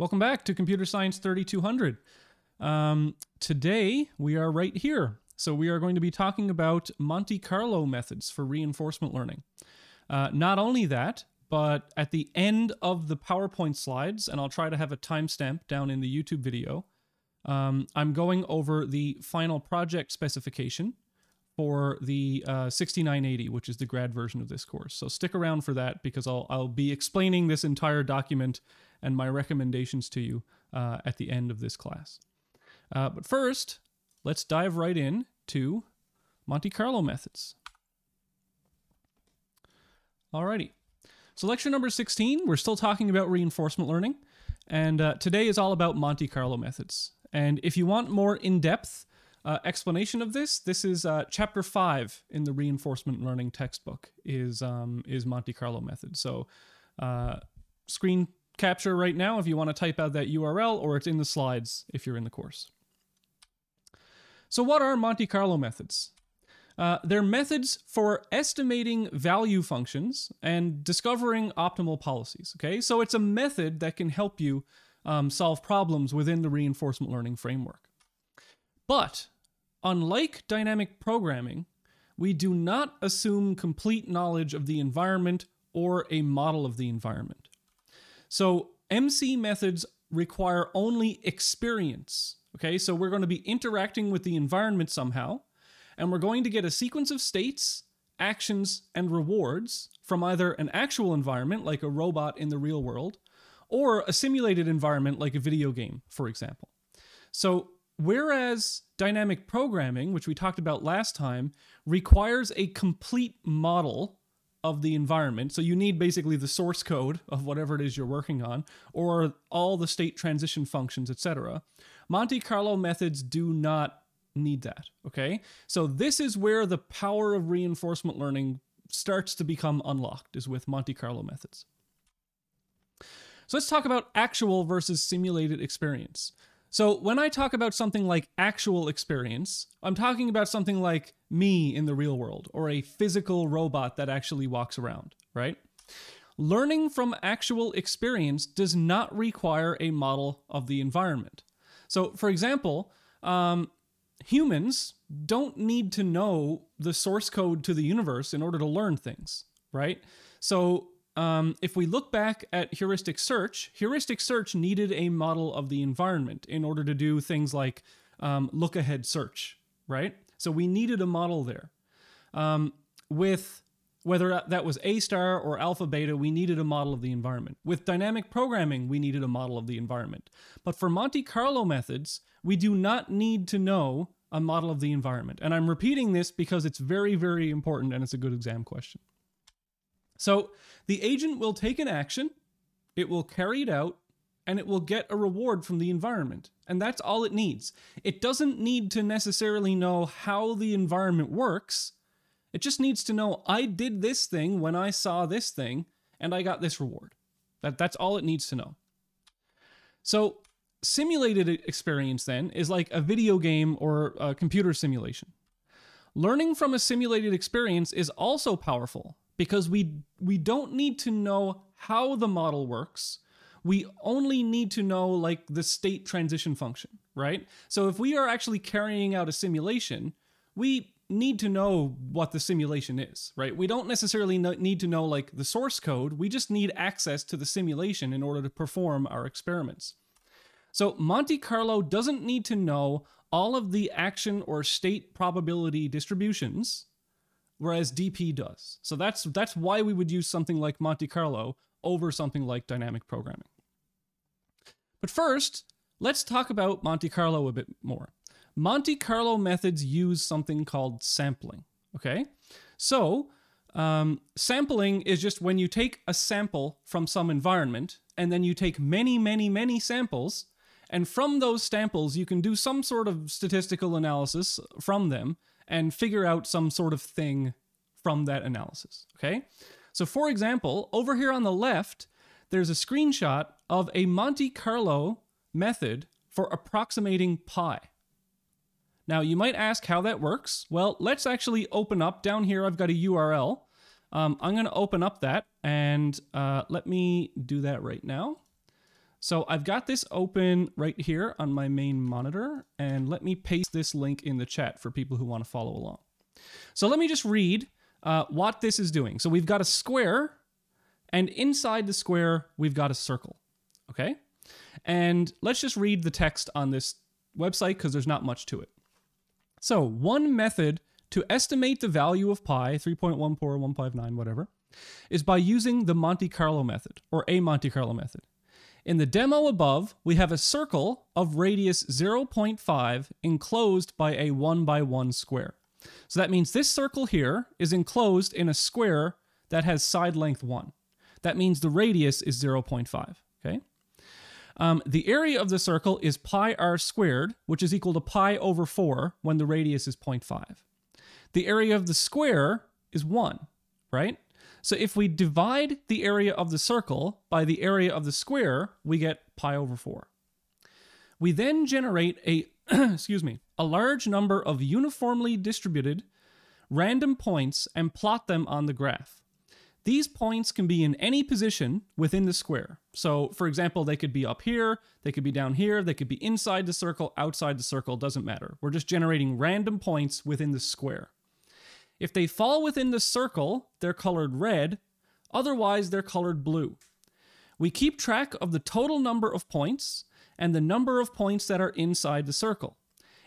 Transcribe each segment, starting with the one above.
Welcome back to Computer Science 3200. Um, today we are right here. So we are going to be talking about Monte Carlo methods for reinforcement learning. Uh, not only that, but at the end of the PowerPoint slides, and I'll try to have a timestamp down in the YouTube video, um, I'm going over the final project specification for the uh, 6980, which is the grad version of this course. So stick around for that because I'll, I'll be explaining this entire document and my recommendations to you uh, at the end of this class. Uh, but first, let's dive right in to Monte Carlo methods. Alrighty. So lecture number 16, we're still talking about reinforcement learning. And uh, today is all about Monte Carlo methods. And if you want more in-depth uh, explanation of this, this is uh, chapter five in the reinforcement learning textbook is um, is Monte Carlo method. So uh, screen capture right now if you want to type out that URL, or it's in the slides if you're in the course. So, what are Monte Carlo methods? Uh, they're methods for estimating value functions and discovering optimal policies. Okay, so it's a method that can help you um, solve problems within the reinforcement learning framework. But unlike dynamic programming, we do not assume complete knowledge of the environment or a model of the environment. So MC methods require only experience Okay, so we're going to be interacting with the environment somehow, and we're going to get a sequence of states, actions, and rewards from either an actual environment, like a robot in the real world, or a simulated environment, like a video game, for example. So, whereas dynamic programming, which we talked about last time, requires a complete model of the environment. So you need basically the source code of whatever it is you're working on, or all the state transition functions, etc. Monte Carlo methods do not need that, okay? So this is where the power of reinforcement learning starts to become unlocked is with Monte Carlo methods. So let's talk about actual versus simulated experience. So when I talk about something like actual experience, I'm talking about something like me in the real world or a physical robot that actually walks around, right? Learning from actual experience does not require a model of the environment. So, for example, um, humans don't need to know the source code to the universe in order to learn things, right? So, um, if we look back at heuristic search, heuristic search needed a model of the environment in order to do things like um, look ahead search, right? So we needed a model there. Um, with whether that was A star or alpha beta, we needed a model of the environment. With dynamic programming, we needed a model of the environment. But for Monte Carlo methods, we do not need to know a model of the environment. And I'm repeating this because it's very, very important and it's a good exam question. So the agent will take an action, it will carry it out, and it will get a reward from the environment. And that's all it needs. It doesn't need to necessarily know how the environment works it just needs to know I did this thing when I saw this thing and I got this reward. That, that's all it needs to know. So, simulated experience then is like a video game or a computer simulation. Learning from a simulated experience is also powerful because we we don't need to know how the model works. We only need to know like the state transition function, right? So if we are actually carrying out a simulation, we need to know what the simulation is, right? We don't necessarily need to know like the source code. We just need access to the simulation in order to perform our experiments. So Monte Carlo doesn't need to know all of the action or state probability distributions, whereas DP does. So that's that's why we would use something like Monte Carlo over something like dynamic programming. But first, let's talk about Monte Carlo a bit more. Monte Carlo methods use something called sampling. Okay, so um, sampling is just when you take a sample from some environment and then you take many, many, many samples, and from those samples you can do some sort of statistical analysis from them and figure out some sort of thing from that analysis. Okay, so for example, over here on the left, there's a screenshot of a Monte Carlo method for approximating pi. Now, you might ask how that works. Well, let's actually open up. Down here, I've got a URL. Um, I'm going to open up that, and uh, let me do that right now. So I've got this open right here on my main monitor, and let me paste this link in the chat for people who want to follow along. So let me just read uh, what this is doing. So we've got a square, and inside the square, we've got a circle. Okay? And let's just read the text on this website because there's not much to it. So, one method to estimate the value of pi, 3.14159, whatever, is by using the Monte Carlo method, or a Monte Carlo method. In the demo above, we have a circle of radius 0.5 enclosed by a 1 by 1 square. So that means this circle here is enclosed in a square that has side length 1. That means the radius is 0.5, okay? Um, the area of the circle is pi r squared, which is equal to pi over 4 when the radius is 0.5. The area of the square is 1, right? So if we divide the area of the circle by the area of the square, we get pi over 4. We then generate a excuse me, a large number of uniformly distributed random points and plot them on the graph. These points can be in any position within the square. So, for example, they could be up here, they could be down here, they could be inside the circle, outside the circle, doesn't matter. We're just generating random points within the square. If they fall within the circle, they're colored red, otherwise, they're colored blue. We keep track of the total number of points and the number of points that are inside the circle.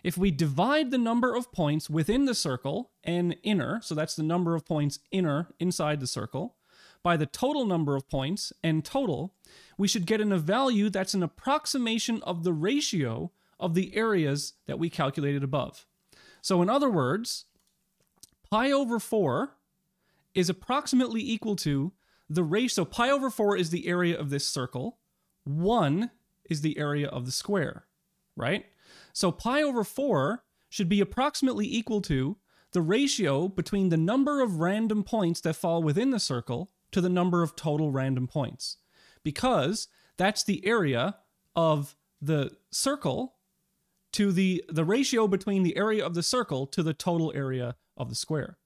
If we divide the number of points within the circle, n inner, so that's the number of points inner inside the circle, by the total number of points, n total, we should get in a value that's an approximation of the ratio of the areas that we calculated above. So in other words, pi over 4 is approximately equal to the ratio. So pi over 4 is the area of this circle. 1 is the area of the square, right? So pi over 4 should be approximately equal to the ratio between the number of random points that fall within the circle to the number of total random points. Because that's the area of the circle to the, the ratio between the area of the circle to the total area of the square.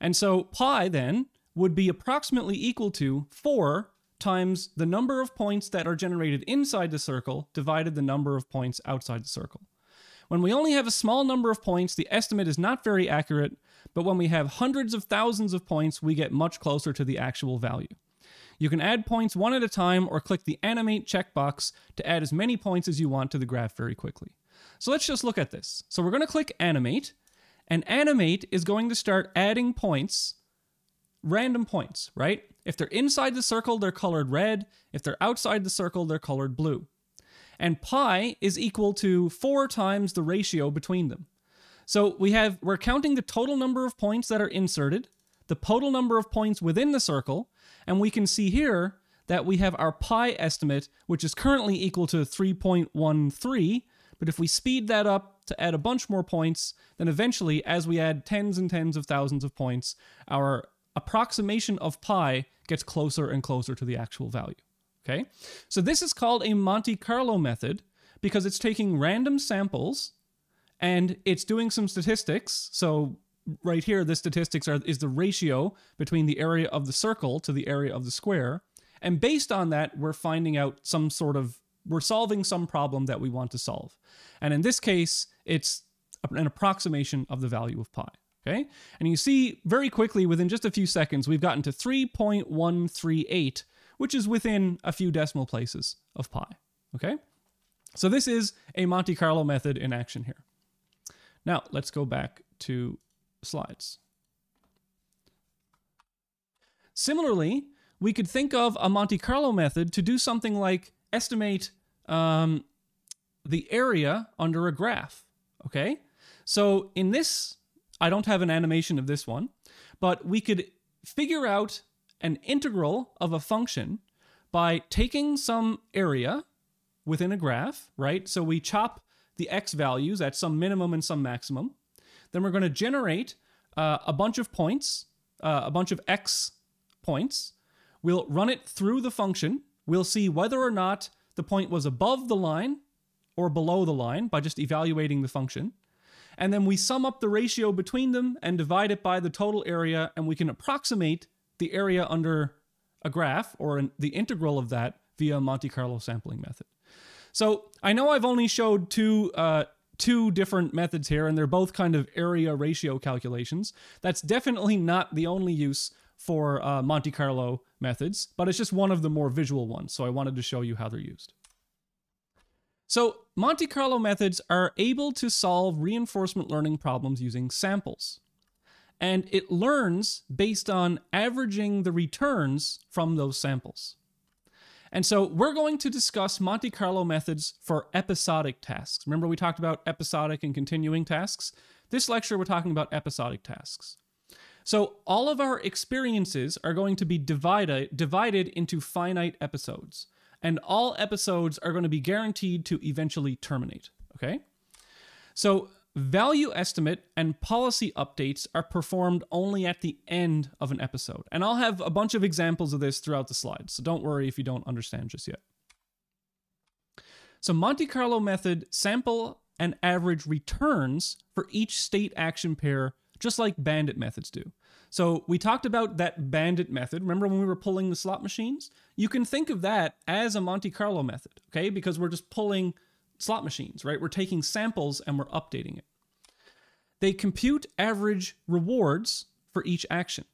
And so pi then would be approximately equal to 4 times the number of points that are generated inside the circle divided the number of points outside the circle. When we only have a small number of points, the estimate is not very accurate, but when we have hundreds of thousands of points, we get much closer to the actual value. You can add points one at a time or click the animate checkbox to add as many points as you want to the graph very quickly. So let's just look at this. So we're going to click animate, and animate is going to start adding points, random points, right? If they're inside the circle, they're colored red. If they're outside the circle, they're colored blue. And pi is equal to 4 times the ratio between them. So we have we're counting the total number of points that are inserted, the total number of points within the circle, and we can see here that we have our pi estimate, which is currently equal to 3.13. But if we speed that up to add a bunch more points, then eventually, as we add tens and tens of thousands of points, our approximation of pi gets closer and closer to the actual value. Okay? So this is called a Monte Carlo method because it's taking random samples and it's doing some statistics. So right here, the statistics are is the ratio between the area of the circle to the area of the square. And based on that, we're finding out some sort of we're solving some problem that we want to solve. And in this case, it's an approximation of the value of pi. Okay. And you see very quickly within just a few seconds, we've gotten to 3.138, which is within a few decimal places of pi. Okay. So this is a Monte Carlo method in action here. Now let's go back to slides. Similarly, we could think of a Monte Carlo method to do something like estimate um, the area under a graph. Okay. So in this I don't have an animation of this one, but we could figure out an integral of a function by taking some area within a graph, right? So we chop the x values at some minimum and some maximum. Then we're going to generate uh, a bunch of points, uh, a bunch of x points. We'll run it through the function. We'll see whether or not the point was above the line or below the line by just evaluating the function and then we sum up the ratio between them and divide it by the total area, and we can approximate the area under a graph or an, the integral of that via Monte Carlo sampling method. So I know I've only showed two uh, two different methods here, and they're both kind of area ratio calculations. That's definitely not the only use for uh, Monte Carlo methods, but it's just one of the more visual ones. So I wanted to show you how they're used. So Monte Carlo methods are able to solve reinforcement learning problems using samples. And it learns based on averaging the returns from those samples. And so we're going to discuss Monte Carlo methods for episodic tasks. Remember we talked about episodic and continuing tasks? This lecture we're talking about episodic tasks. So all of our experiences are going to be divided divided into finite episodes. And all episodes are going to be guaranteed to eventually terminate, okay? So Value estimate and policy updates are performed only at the end of an episode. And I'll have a bunch of examples of this throughout the slides, so don't worry if you don't understand just yet. So Monte Carlo method sample and average returns for each state action pair, just like bandit methods do. So we talked about that bandit method. Remember when we were pulling the slot machines? You can think of that as a Monte Carlo method, okay? Because we're just pulling slot machines, right? We're taking samples and we're updating it. They compute average rewards for each action.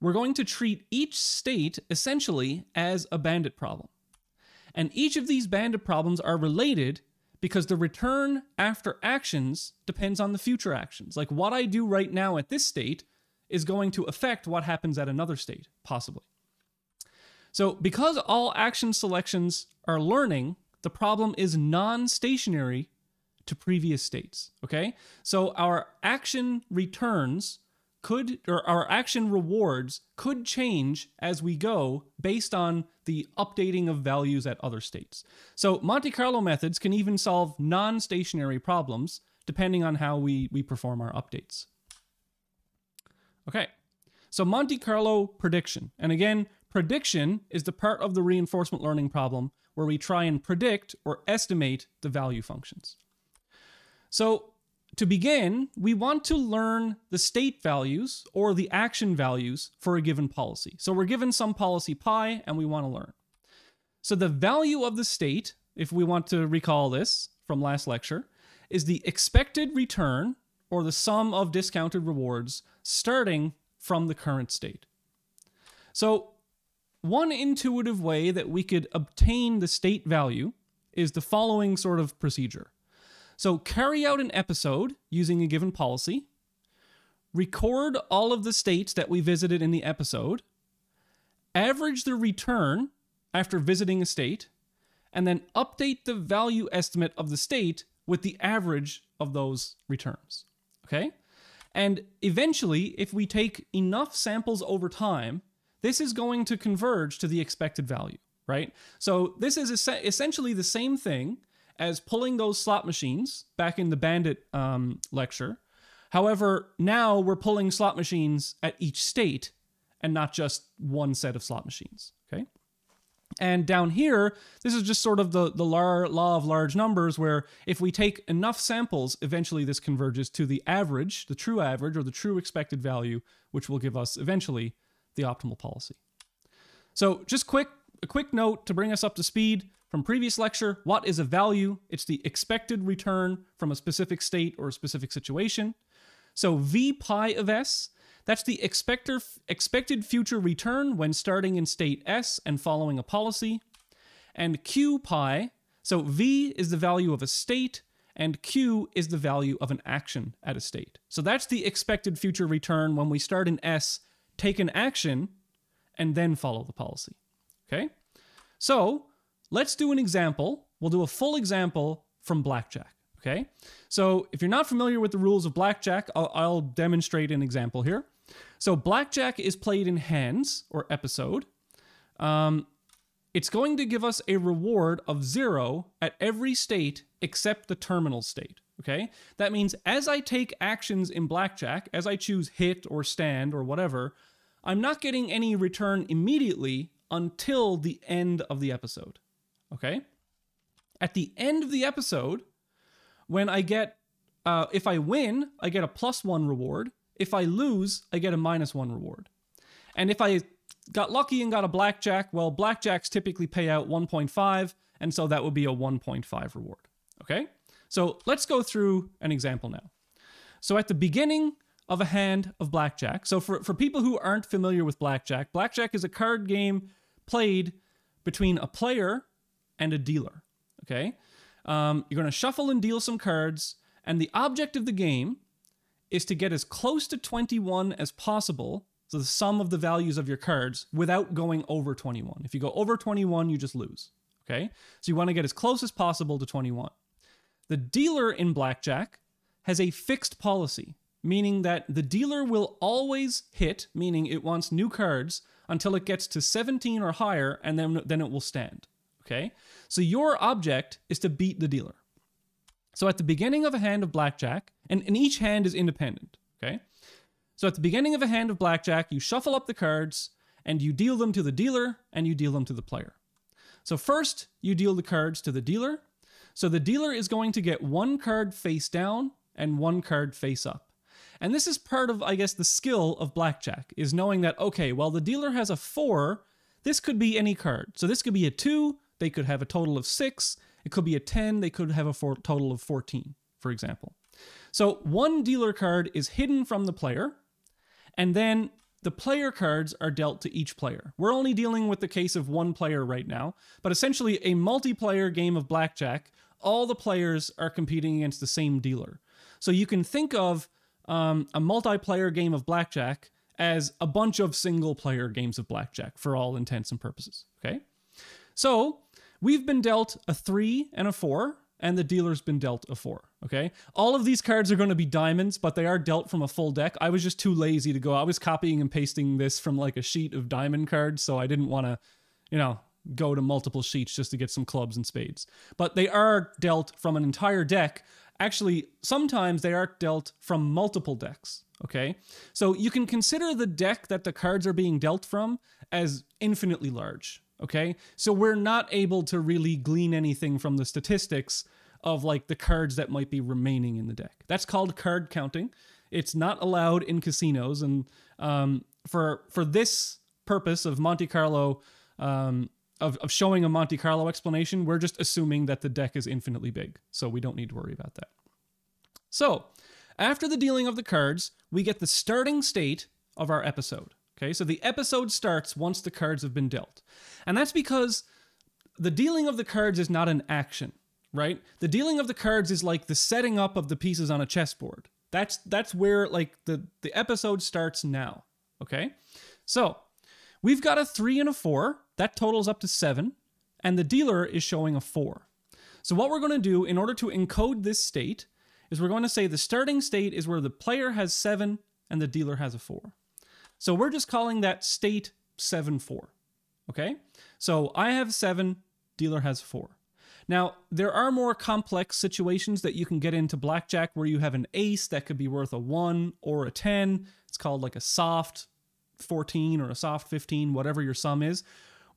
We're going to treat each state essentially as a bandit problem. And each of these bandit problems are related because the return after actions depends on the future actions. Like what I do right now at this state is going to affect what happens at another state, possibly. So, because all action selections are learning, the problem is non stationary to previous states. Okay? So our action returns could, or our action rewards could change as we go based on the updating of values at other states. So Monte Carlo methods can even solve non stationary problems depending on how we, we perform our updates. Okay, so Monte Carlo prediction. And again, prediction is the part of the reinforcement learning problem where we try and predict or estimate the value functions. So to begin, we want to learn the state values or the action values for a given policy. So we're given some policy pi and we want to learn. So the value of the state, if we want to recall this from last lecture, is the expected return or the sum of discounted rewards starting from the current state. So one intuitive way that we could obtain the state value is the following sort of procedure. So carry out an episode using a given policy, record all of the states that we visited in the episode, average the return after visiting a state, and then update the value estimate of the state with the average of those returns. Okay? And eventually, if we take enough samples over time, this is going to converge to the expected value, right? So this is essentially the same thing as pulling those slot machines back in the Bandit um, lecture. However, now we're pulling slot machines at each state and not just one set of slot machines. Okay. And down here, this is just sort of the, the law of large numbers, where if we take enough samples, eventually this converges to the average, the true average, or the true expected value, which will give us eventually the optimal policy. So just quick, a quick note to bring us up to speed. From previous lecture, what is a value? It's the expected return from a specific state or a specific situation. So V pi of S, that's the expector, expected future return when starting in state S and following a policy. And Q pi, so V is the value of a state, and Q is the value of an action at a state. So that's the expected future return when we start in S, take an action, and then follow the policy. Okay? So Let's do an example. We'll do a full example from blackjack. Okay. So if you're not familiar with the rules of blackjack, I'll, I'll demonstrate an example here. So blackjack is played in hands or episode. Um, it's going to give us a reward of zero at every state except the terminal state. Okay. That means as I take actions in blackjack, as I choose hit or stand or whatever, I'm not getting any return immediately until the end of the episode. Okay. At the end of the episode, when I get, uh, if I win, I get a plus one reward. If I lose, I get a minus one reward. And if I got lucky and got a blackjack. Well, blackjacks typically pay out 1.5, and so that would be a 1.5 reward. Okay? So let's go through an example now. So at the beginning of a hand of blackjack, so for, for people who aren't familiar with blackjack, blackjack is a card game played between a player and a dealer. Okay? Um, you're going to shuffle and deal some cards, and the object of the game is to get as close to 21 as possible so the sum of the values of your cards without going over 21. If you go over 21, you just lose. Okay? So you want to get as close as possible to 21. The dealer in blackjack has a fixed policy, meaning that the dealer will always hit, meaning it wants new cards until it gets to 17 or higher and then then it will stand. Okay? So your object is to beat the dealer. So at the beginning of a hand of blackjack, and, and each hand is independent, okay? So at the beginning of a hand of blackjack, you shuffle up the cards and you deal them to the dealer and you deal them to the player. So first, you deal the cards to the dealer. So the dealer is going to get one card face down and one card face up. And this is part of, I guess, the skill of blackjack is knowing that, okay, well, the dealer has a four, this could be any card. So this could be a two, they could have a total of six, it could be a 10, they could have a total of 14, for example. So one dealer card is hidden from the player, and then the player cards are dealt to each player. We're only dealing with the case of one player right now, but essentially a multiplayer game of blackjack, all the players are competing against the same dealer. So you can think of um, a multiplayer game of blackjack as a bunch of single player games of blackjack for all intents and purposes. Okay? So we've been dealt a three and a four, and the dealer's been dealt a four. Okay. All of these cards are going to be diamonds, but they are dealt from a full deck. I was just too lazy to go. I was copying and pasting this from like a sheet of diamond cards, so I didn't want to, you know, go to multiple sheets just to get some clubs and spades. But they are dealt from an entire deck. Actually, sometimes they are dealt from multiple decks. Okay. So you can consider the deck that the cards are being dealt from as infinitely large. Okay. So we're not able to really glean anything from the statistics of like the cards that might be remaining in the deck. That's called card counting. It's not allowed in casinos, and um, for for this purpose of Monte Carlo, um, of of showing a Monte Carlo explanation, we're just assuming that the deck is infinitely big, so we don't need to worry about that. So, after the dealing of the cards, we get the starting state of our episode. Okay, so the episode starts once the cards have been dealt, and that's because the dealing of the cards is not an action right? The dealing of the cards is like the setting up of the pieces on a chessboard. That's that's where like the the episode starts now. Okay? So, we've got a 3 and a 4. That totals up to 7, and the dealer is showing a 4. So what we're going to do in order to encode this state is we're going to say the starting state is where the player has 7 and the dealer has a 4. So we're just calling that state 7 4. Okay? So I have 7, dealer has 4. Now, there are more complex situations that you can get into blackjack where you have an ace that could be worth a 1 or a 10. It's called like a soft 14 or a soft 15, whatever your sum is.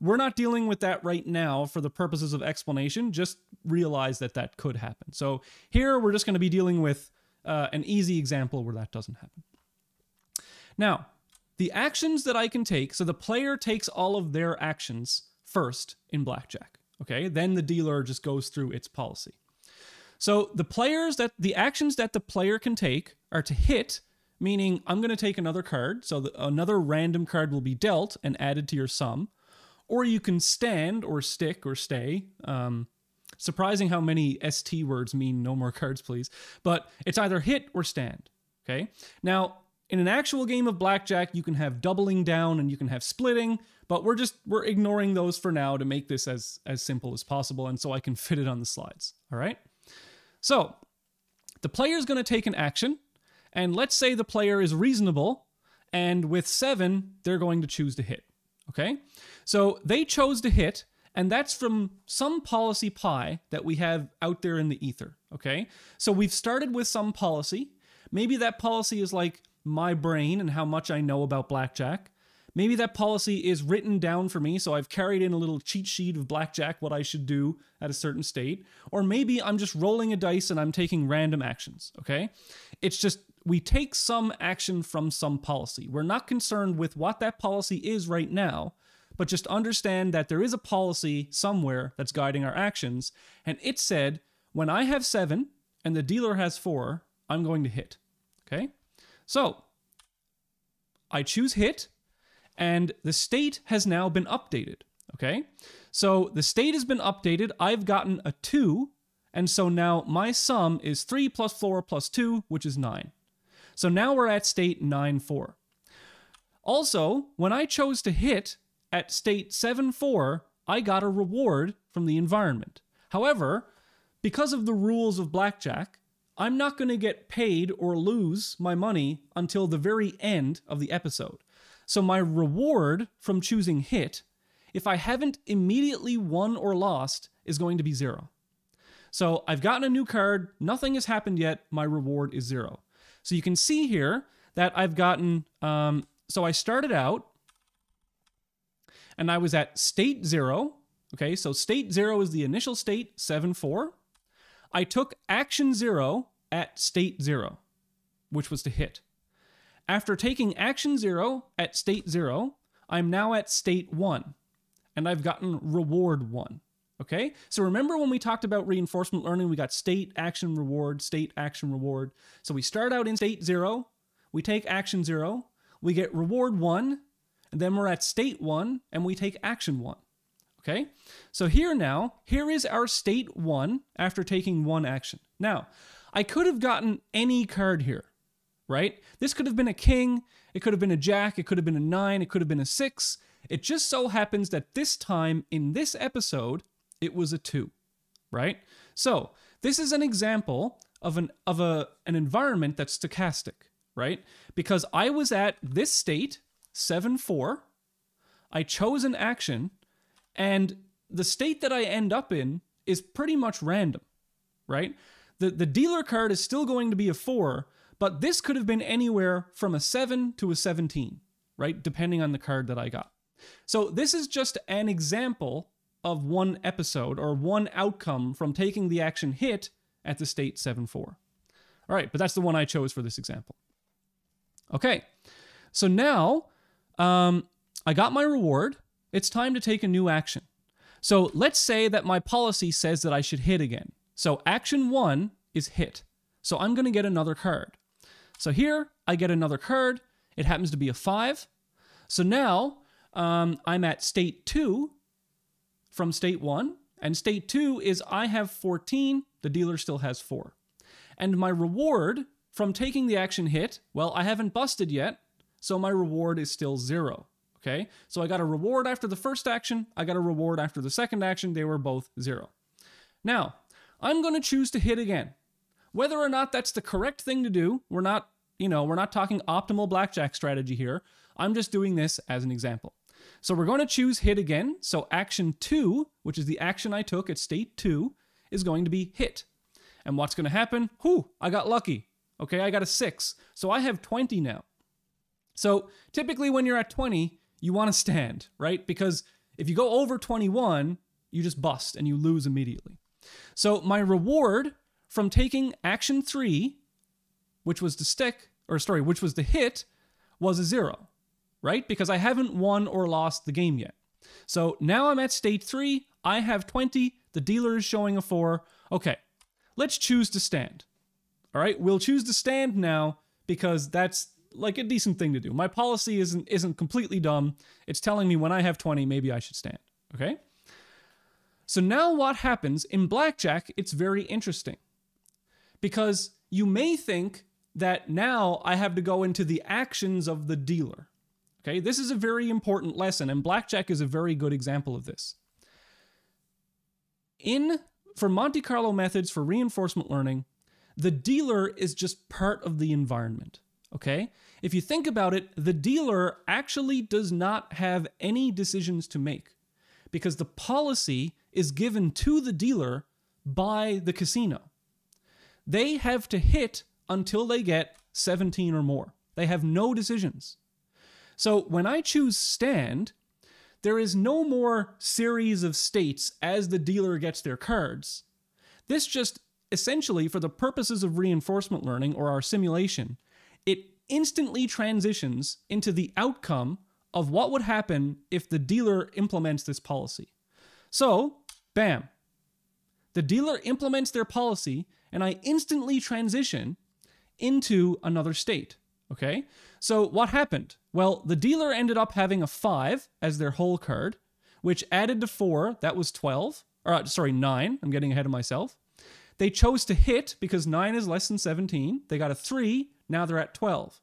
We're not dealing with that right now for the purposes of explanation. Just realize that that could happen. So here we're just going to be dealing with uh, an easy example where that doesn't happen. Now, the actions that I can take, so the player takes all of their actions first in blackjack. Okay, then the dealer just goes through its policy. So the players that the actions that the player can take are to hit, meaning I'm going to take another card, so another random card will be dealt and added to your sum, or you can stand or stick or stay. Um, surprising how many ST words mean no more cards, please. But it's either hit or stand. Okay. Now in an actual game of blackjack, you can have doubling down and you can have splitting, but we're just we're ignoring those for now to make this as as simple as possible and so I can fit it on the slides. All right? So, the player is going to take an action, and let's say the player is reasonable and with 7, they're going to choose to hit. Okay? So, they chose to hit and that's from some policy pi that we have out there in the ether, okay? So we've started with some policy. Maybe that policy is like my brain and how much I know about blackjack. Maybe that policy is written down for me, so I've carried in a little cheat sheet of blackjack what I should do at a certain state. Or maybe I'm just rolling a dice and I'm taking random actions, okay? It's just we take some action from some policy. We're not concerned with what that policy is right now, but just understand that there is a policy somewhere that's guiding our actions. And it said, when I have seven and the dealer has four, I'm going to hit, okay? So I choose hit and the state has now been updated. Okay, so the state has been updated. I've gotten a 2, and so now my sum is 3 plus 4 plus 2, which is 9. So now we're at state 9 4. Also, when I chose to hit at state 7 4, I got a reward from the environment. However, because of the rules of blackjack, I'm not going to get paid or lose my money until the very end of the episode. So my reward from choosing hit, if I haven't immediately won or lost, is going to be zero. So I've gotten a new card, nothing has happened yet, my reward is zero. So you can see here that I've gotten, um, so I started out and I was at state zero. Okay, so state zero is the initial state, 7 4. I took action zero at state zero, which was to hit. After taking action 0 at state 0, I'm now at state 1, and I've gotten reward 1. Okay, so remember when we talked about reinforcement learning, we got state, action, reward, state, action, reward. So we start out in state 0, we take action 0, we get reward 1, and then we're at state 1, and we take action 1. Okay, so here now, here is our state 1 after taking one action. Now, I could have gotten any card here right? This could have been a king, it could have been a jack, it could have been a nine, it could have been a six. It just so happens that this time in this episode, it was a two, right? So this is an example of an of a an environment that's stochastic, right? Because I was at this state, seven four, I chose an action, and the state that I end up in is pretty much random, right? The the dealer card is still going to be a four, but this could have been anywhere from a 7 to a 17, right? Depending on the card that I got. So this is just an example of one episode or one outcome from taking the action hit at the state 7 4. All right, but that's the one I chose for this example. Okay, so now um, I got my reward. It's time to take a new action. So let's say that my policy says that I should hit again. So action one is hit. So I'm going to get another card. So here I get another card. It happens to be a 5. So now um, I'm at state 2 from state 1. And state 2 is I have 14, the dealer still has 4. And my reward from taking the action hit, well, I haven't busted yet, so my reward is still 0. Okay, so I got a reward after the first action, I got a reward after the second action, they were both 0. Now, I'm going to choose to hit again. Whether or not that's the correct thing to do, we're not, you know, we're not talking optimal blackjack strategy here. I'm just doing this as an example. So we're going to choose hit again. So action two, which is the action I took at state two, is going to be hit. And what's going to happen? Whew, I got lucky. Okay, I got a six. So I have 20 now. So typically when you're at 20, you want to stand, right? Because if you go over 21, you just bust and you lose immediately. So my reward from taking action three, which was to stick, or sorry, which was to hit, was a zero, right? Because I haven't won or lost the game yet. So now I'm at state three. I have 20. The dealer is showing a four. Okay, let's choose to stand. All right, we'll choose to stand now because that's like a decent thing to do. My policy isn't isn't completely dumb. It's telling me when I have 20, maybe I should stand. Okay? So now what happens in blackjack, it's very interesting because you may think that now I have to go into the actions of the dealer. Okay, this is a very important lesson, and blackjack is a very good example of this. In for Monte Carlo methods for reinforcement learning, the dealer is just part of the environment. Okay? If you think about it, the dealer actually does not have any decisions to make because the policy is given to the dealer by the casino. They have to hit until they get 17 or more. They have no decisions. So when I choose stand, there is no more series of states as the dealer gets their cards. This just essentially, for the purposes of reinforcement learning or our simulation, instantly transitions into the outcome of what would happen if the dealer implements this policy. So, bam, the dealer implements their policy, and I instantly transition into another state. Okay? So, what happened? Well, the dealer ended up having a 5 as their hole card, which added to 4, that was 12. Or, uh, sorry, 9. I'm getting ahead of myself. They chose to hit because 9 is less than 17. They got a 3, now they're at 12.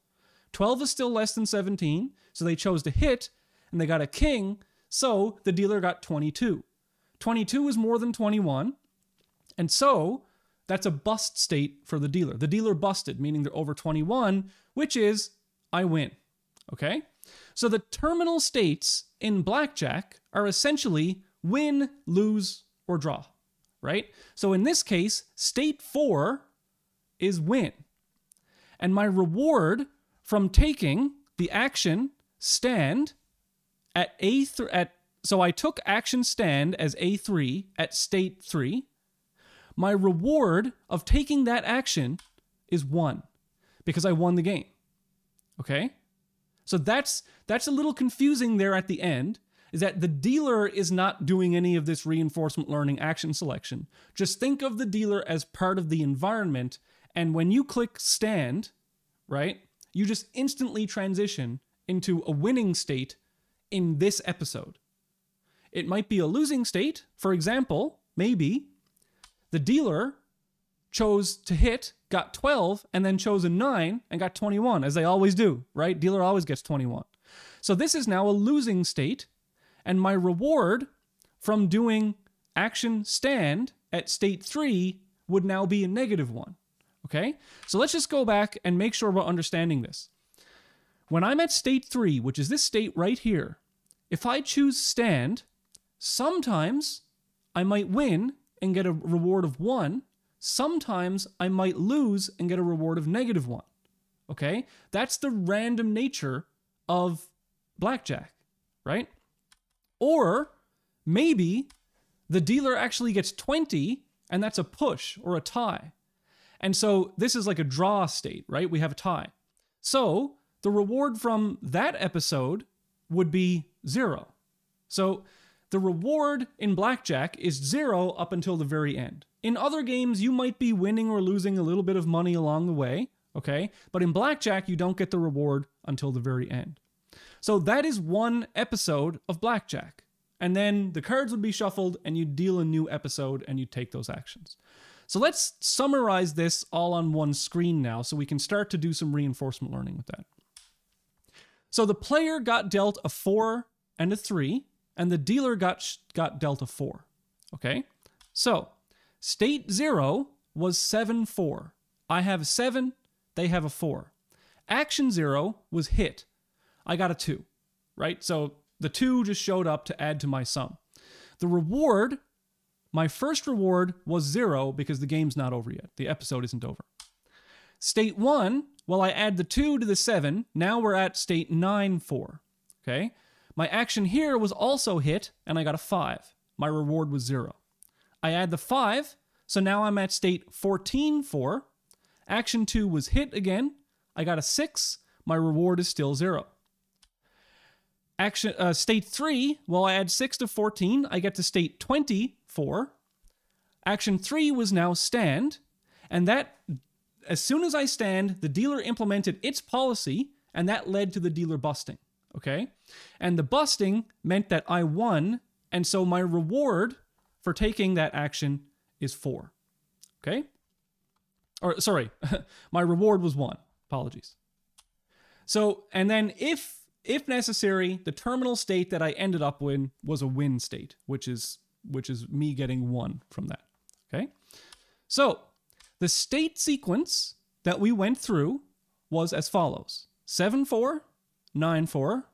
12 is still less than 17, so they chose to hit, and they got a king, so the dealer got 22. 22 is more than 21, and so that's a bust state for the dealer. The dealer busted, meaning they're over 21, which is I win. Okay? So the terminal states in blackjack are essentially win, lose, or draw, right? So in this case, state 4 is win. And my reward from taking the action stand at A th- at so I took action stand as A3 at state 3. My reward of taking that action is 1 because I won the game. Okay? So that's that's a little confusing there at the end is that the dealer is not doing any of this reinforcement learning action selection. Just think of the dealer as part of the environment and when you click stand, right? You just instantly transition into a winning state in this episode. It might be a losing state. For example, maybe the dealer chose to hit, got 12, and then chose a 9 and got 21, as they always do, right? Dealer always gets 21. So this is now a losing state, and my reward from doing action stand at state 3 would now be a negative 1. Okay? So let's just go back and make sure we're understanding this. When I'm at state 3, which is this state right here, if I choose stand, sometimes I might win and get a reward of 1. Sometimes I might lose and get a reward of negative 1. Okay? That's the random nature of blackjack, right? Or maybe the dealer actually gets 20 and that's a push or a tie. And so this is like a draw state, right? We have a tie. So the reward from that episode would be zero. So the reward in blackjack is zero up until the very end. In other games, you might be winning or losing a little bit of money along the way, okay? But in blackjack, you don't get the reward until the very end. So that is one episode of blackjack. And then the cards would be shuffled and you deal a new episode and you take those actions. So let's summarize this all on one screen now so we can start to do some reinforcement learning with that. So the player got dealt a 4 and a 3, and the dealer got, got dealt a 4. Okay? So state 0 was 7 4. I have a 7, they have a 4. Action 0 was hit. I got a 2, right? So the 2 just showed up to add to my sum. The reward, my first reward was 0 because the game's not over yet. The episode isn't over. State 1 well, I add the 2 to the 7. Now we're at state 9, 4. Okay? My action here was also hit, and I got a 5. My reward was 0. I add the 5, so now I'm at state 14, 4. Action 2 was hit again. I got a 6. My reward is still 0. Action uh, state 3, well, I add 6 to 14. I get to state 24. Action 3 was now stand, and that as soon as I stand, the dealer implemented its policy, and that led to the dealer busting. Okay? And the busting meant that I won, and so my reward for taking that action is four. Okay? Or, sorry, my reward was one. Apologies. So, and then if if necessary, the terminal state that I ended up in was a win state, which is which is me getting one from that. Okay? So, the state sequence that we went through was as follows 7 4, 9 4,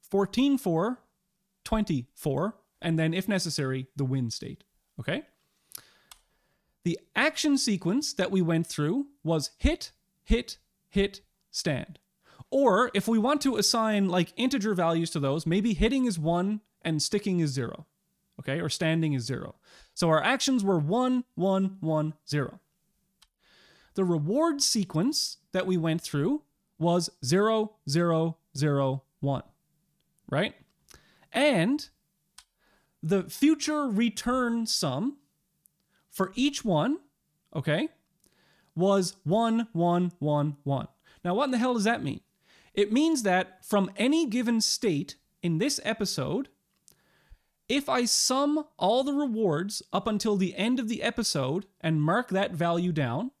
14 4, 24, and then, if necessary, the win state. Okay? The action sequence that we went through was hit, hit, hit, stand. Or if we want to assign like integer values to those, maybe hitting is one and sticking is zero, okay, or standing is zero. So our actions were one, one, one, zero. The reward sequence that we went through was zero, zero, zero, one, right? And the future return sum for each one, okay, was one, one, one, one. Now, what in the hell does that mean? It means that from any given state in this episode, if I sum all the rewards up until the end of the episode and mark that value down,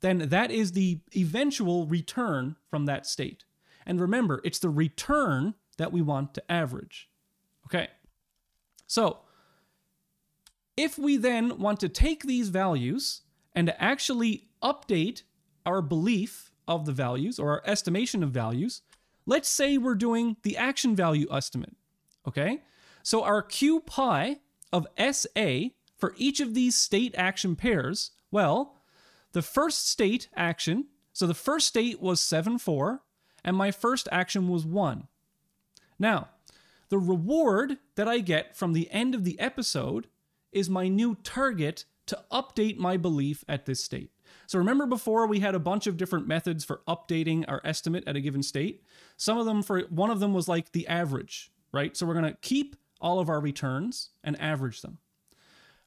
then that is the eventual return from that state. And remember, it's the return that we want to average. Okay. So, if we then want to take these values and actually update our belief of the values or our estimation of values, let's say we're doing the action value estimate. Okay? So our Q pi of SA for each of these state action pairs, well, the first state action, so the first state was 7 4, and my first action was 1. Now, the reward that I get from the end of the episode is my new target to update my belief at this state. So remember before we had a bunch of different methods for updating our estimate at a given state? Some of them for one of them was like the average, right? So we're going to keep all of our returns and average them.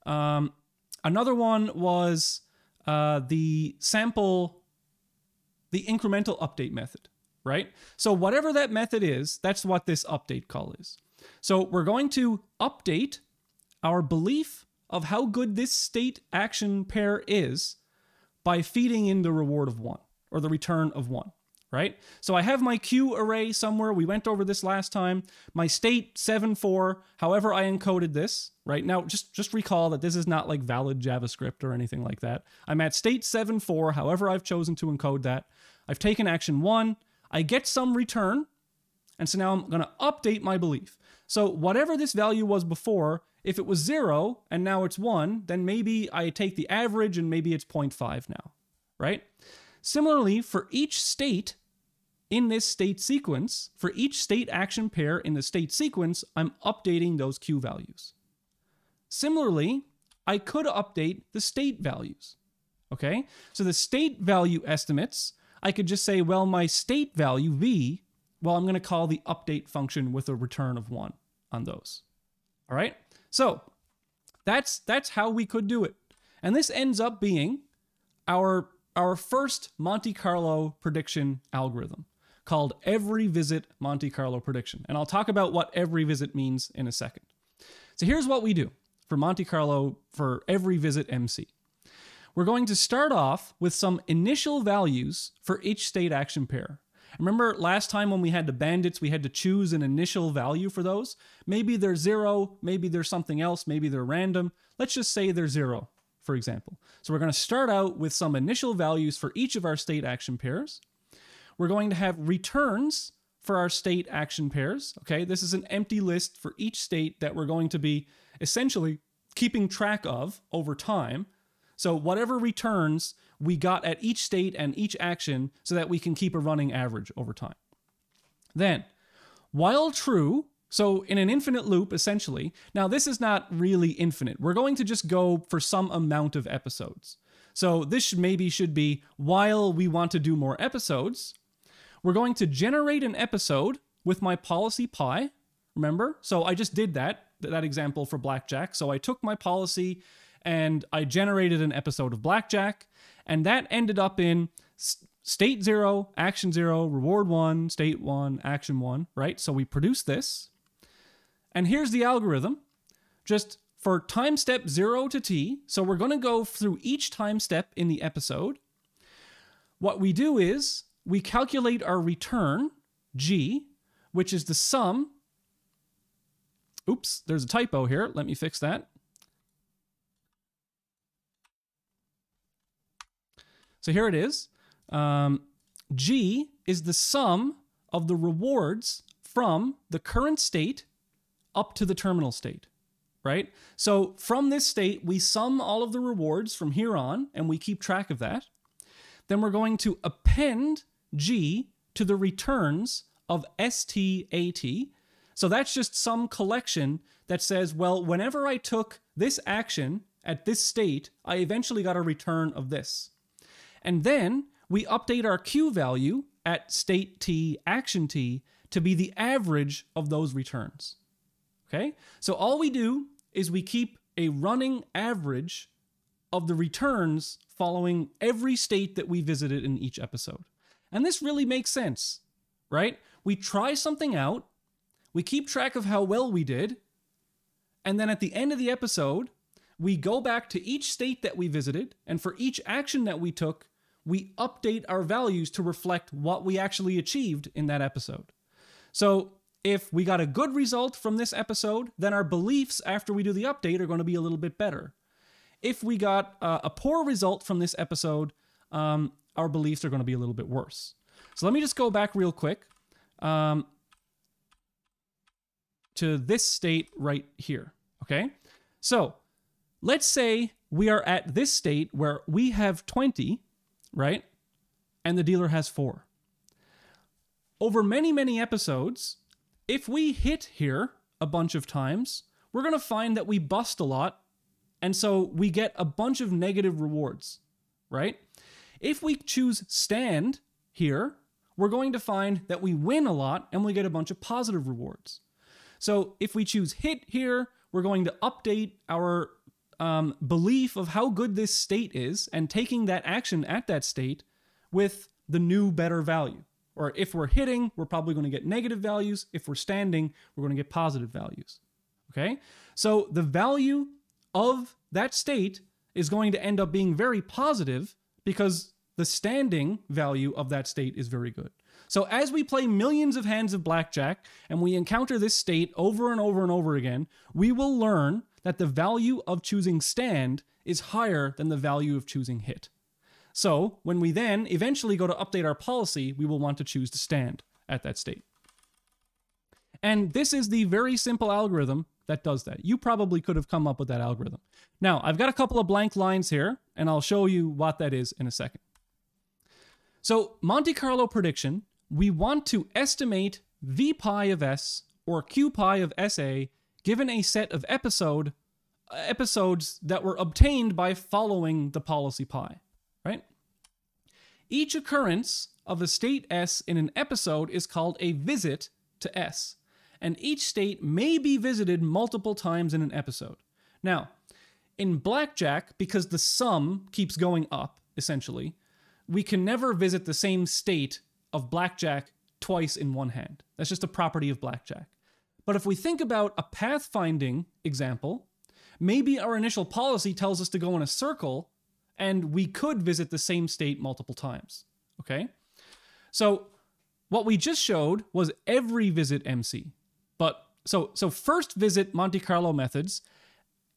Um, another one was uh, the sample, the incremental update method, right? So whatever that method is, that's what this update call is. So we're going to update our belief of how good this state action pair is by feeding in the reward of one or the return of one, right? So I have my Q array somewhere. We went over this last time. My state 7 4, however I encoded this, right? Now just just recall that this is not like valid JavaScript or anything like that. I'm at state 7 4, however I've chosen to encode that. I've taken action 1, I get some return, and so now I'm going to update my belief. So whatever this value was before, if it was 0 and now it's 1, then maybe I take the average and maybe it's 0.5 now, right? Similarly, for each state in this state sequence, for each state action pair in the state sequence, I'm updating those Q values. Similarly, I could update the state values. Okay? So the state value estimates, I could just say, well, my state value, V, well, I'm going to call the update function with a return of 1 on those. All right? So that's that's how we could do it. And this ends up being our our first Monte Carlo prediction algorithm called every visit Monte Carlo prediction. And I'll talk about what every visit means in a second. So here's what we do for Monte Carlo for every visit MC. We're going to start off with some initial values for each state action pair. Remember last time when we had the bandits, we had to choose an initial value for those? Maybe they're zero, maybe they're something else, maybe they're random. Let's just say they're zero, for example. So we're going to start out with some initial values for each of our state action pairs. We're going to have returns for our state action pairs. Okay, this is an empty list for each state that we're going to be essentially keeping track of over time. So whatever returns we got at each state and each action so that we can keep a running average over time. Then, while true, so in an infinite loop, essentially, now this is not really infinite. We're going to just go for some amount of episodes. So this maybe should be while we want to do more episodes, we're going to generate an episode with my policy pi. Remember? So I just did that, that example for blackjack. So I took my policy and I generated an episode of blackjack and that ended up in state zero, action zero, reward one, state one, action one, right? So we produce this. And here's the algorithm just for time step zero to t. So we're going to go through each time step in the episode. What we do is we calculate our return, g, which is the sum. Oops, there's a typo here. Let me fix that. So here it is. Um, G is the sum of the rewards from the current state up to the terminal state, right? So from this state, we sum all of the rewards from here on, and we keep track of that. Then we're going to append G to the returns of STAT. So that's just some collection that says, well, whenever I took this action at this state, I eventually got a return of this. And then we update our Q value at state T, action T, to be the average of those returns. Okay? So all we do is we keep a running average of the returns following every state that we visited in each episode. And this really makes sense, right? We try something out, we keep track of how well we did, and then at the end of the episode, we go back to each state that we visited, and for each action that we took, we update our values to reflect what we actually achieved in that episode. So if we got a good result from this episode, then our beliefs after we do the update are going to be a little bit better. If we got uh, a poor result from this episode, um, our beliefs are going to be a little bit worse. So let me just go back real quick um, to this state right here. Okay. So let's say we are at this state where we have 20, right? And the dealer has four. Over many, many episodes, if we hit here a bunch of times, we're going to find that we bust a lot. And so we get a bunch of negative rewards, right? If we choose stand here, we're going to find that we win a lot and we get a bunch of positive rewards. So if we choose hit here, we're going to update our um, belief of how good this state is and taking that action at that state with the new better value. Or if we're hitting, we're probably going to get negative values. If we're standing, we're going to get positive values. Okay? So the value of that state is going to end up being very positive because the standing value of that state is very good. So as we play millions of hands of blackjack and we encounter this state over and over and over again, we will learn that the value of choosing stand is higher than the value of choosing hit. So when we then eventually go to update our policy, we will want to choose to stand at that state. And this is the very simple algorithm that does that. You probably could have come up with that algorithm. Now, I've got a couple of blank lines here, and I'll show you what that is in a second. So Monte Carlo prediction, we want to estimate V pi of S or Q pi of SA given a set of episode episodes that were obtained by following the policy pi right? Each occurrence of a state S in an episode is called a visit to S, and each state may be visited multiple times in an episode. Now, in blackjack, because the sum keeps going up, essentially, we can never visit the same state of blackjack twice in one hand. That's just a property of blackjack. But if we think about a pathfinding example, maybe our initial policy tells us to go in a circle and we could visit the same state multiple times. Okay? So what we just showed was every visit MC. So so first visit Monte Carlo methods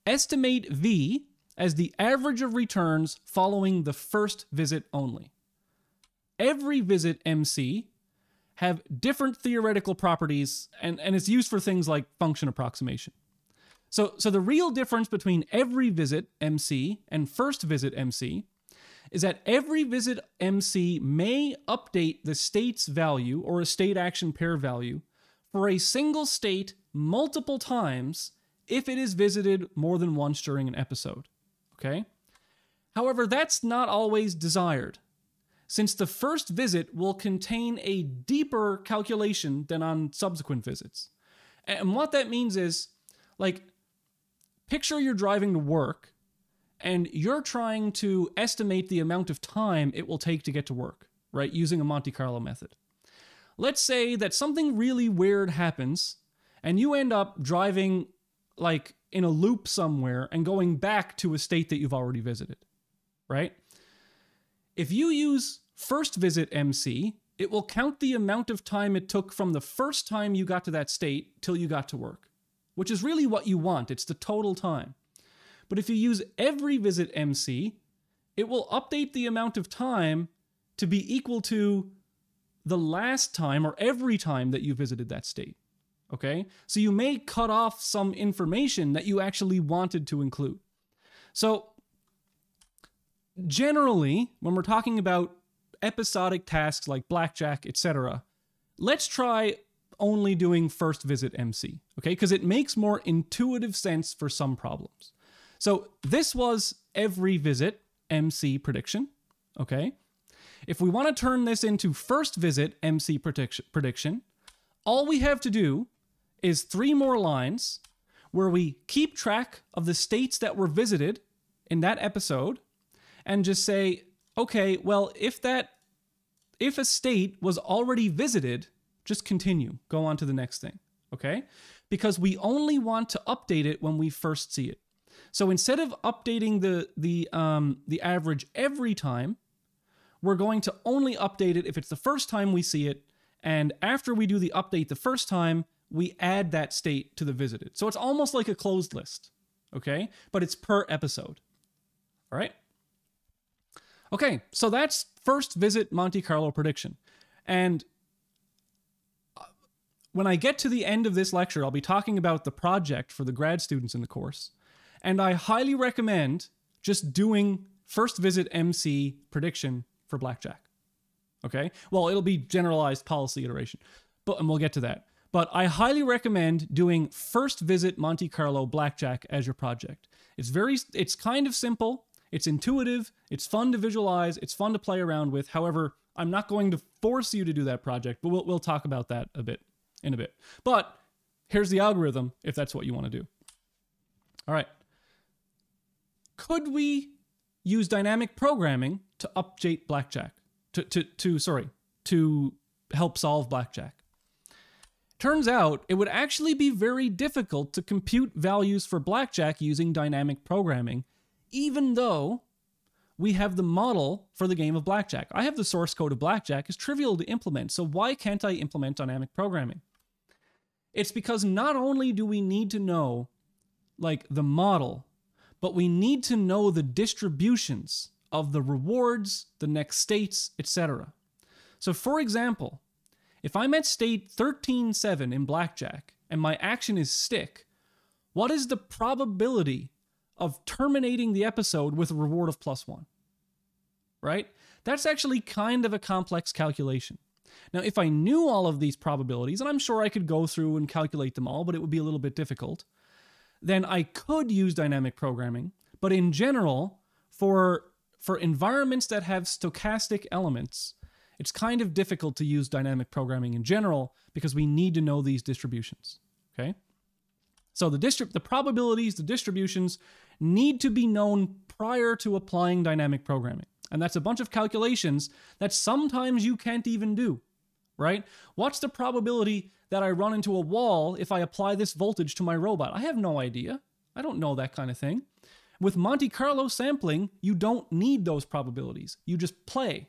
estimate V as the average of returns following the first visit only. Every visit MC have different theoretical properties and, and it's used for things like function approximation. So, so the real difference between every visit MC and first visit MC is that every visit MC may update the state's value or a state action pair value for a single state multiple times if it is visited more than once during an episode. Okay? However, that's not always desired, since the first visit will contain a deeper calculation than on subsequent visits. And what that means is, like, picture you're driving to work and you're trying to estimate the amount of time it will take to get to work, right? Using a Monte Carlo method. Let's say that something really weird happens and you end up driving like in a loop somewhere and going back to a state that you've already visited, right? If you use first visit MC, it will count the amount of time it took from the first time you got to that state till you got to work which is really what you want. It's the total time. But if you use every visit MC, it will update the amount of time to be equal to the last time or every time that you visited that state. Okay? So you may cut off some information that you actually wanted to include. So generally, when we're talking about episodic tasks like blackjack, etc., let's try only doing first visit MC, okay? Because it makes more intuitive sense for some problems. So this was every visit MC prediction, okay? If we want to turn this into first visit MC prediction, all we have to do is three more lines where we keep track of the states that were visited in that episode and just say, okay, well, if that if a state was already visited, just continue, go on to the next thing, okay? Because we only want to update it when we first see it. So instead of updating the the um, the average every time, we're going to only update it if it's the first time we see it, and after we do the update the first time, we add that state to the visited. So it's almost like a closed list, okay? But it's per episode. All right? Okay, so that's first visit Monte Carlo prediction. And uh, when I get to the end of this lecture, I'll be talking about the project for the grad students in the course. And I highly recommend just doing first visit MC prediction for blackjack. Okay? Well, it'll be generalized policy iteration. But and we'll get to that but I highly recommend doing first visit Monte Carlo blackjack as your project. It's very it's kind of simple, it's intuitive, it's fun to visualize, it's fun to play around with. However, I'm not going to force you to do that project, but we'll we'll talk about that a bit in a bit. But here's the algorithm if that's what you want to do. All right. Could we use dynamic programming to update blackjack? To to to sorry, to help solve blackjack? Turns out it would actually be very difficult to compute values for blackjack using dynamic programming, even though we have the model for the game of blackjack. I have the source code of blackjack, it's trivial to implement, so why can't I implement dynamic programming? It's because not only do we need to know like the model, but we need to know the distributions of the rewards, the next states, etc. So for example, if I'm at state 13 7 in blackjack and my action is stick, what is the probability of terminating the episode with a reward of plus one? Right? That's actually kind of a complex calculation. Now, if I knew all of these probabilities, and I'm sure I could go through and calculate them all, but it would be a little bit difficult, then I could use dynamic programming. But in general, for, for environments that have stochastic elements, it's kind of difficult to use dynamic programming in general because we need to know these distributions. Okay? So the distrib- the probabilities, the distributions need to be known prior to applying dynamic programming. And that's a bunch of calculations that sometimes you can't even do, right? What's the probability that I run into a wall if I apply this voltage to my robot? I have no idea. I don't know that kind of thing. With Monte Carlo sampling, you don't need those probabilities. You just play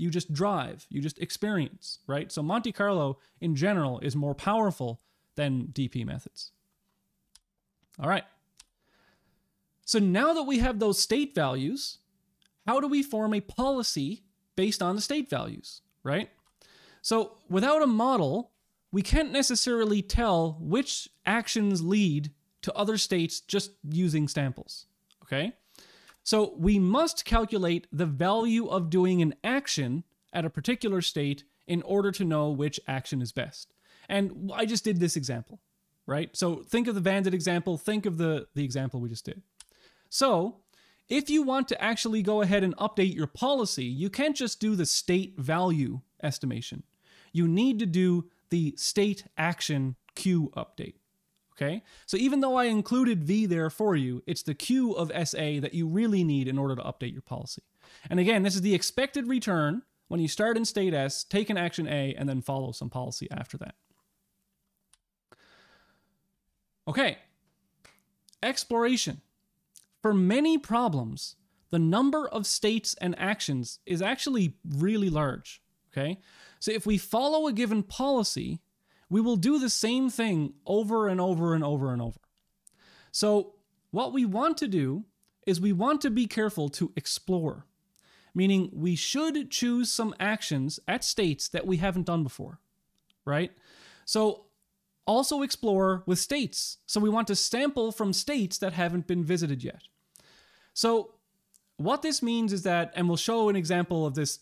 you just drive, you just experience, right? So Monte Carlo in general is more powerful than DP methods. All right. So now that we have those state values, how do we form a policy based on the state values, right? So without a model, we can't necessarily tell which actions lead to other states just using samples, okay? So we must calculate the value of doing an action at a particular state in order to know which action is best. And I just did this example, right? So think of the bandit example, think of the, the example we just did. So if you want to actually go ahead and update your policy, you can't just do the state value estimation. You need to do the state action Q update. Okay? So even though I included V there for you, it's the Q of SA that you really need in order to update your policy. And again, this is the expected return when you start in state S, take an action A, and then follow some policy after that. Okay, exploration. For many problems, the number of states and actions is actually really large. Okay, so if we follow a given policy, we will do the same thing over and over and over and over. So, what we want to do is we want to be careful to explore, meaning we should choose some actions at states that we haven't done before, right? So, also explore with states. So, we want to sample from states that haven't been visited yet. So, what this means is that, and we'll show an example of this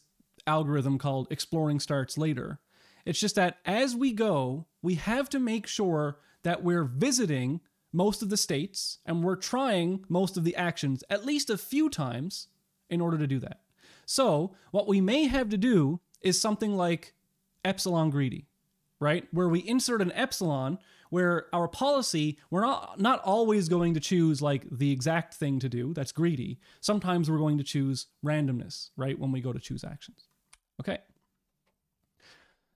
algorithm called exploring starts later. It's just that as we go, we have to make sure that we're visiting most of the states and we're trying most of the actions at least a few times in order to do that. So, what we may have to do is something like epsilon greedy, right? Where we insert an epsilon where our policy, we're not, not always going to choose like the exact thing to do. That's greedy. Sometimes we're going to choose randomness, right? When we go to choose actions. Okay.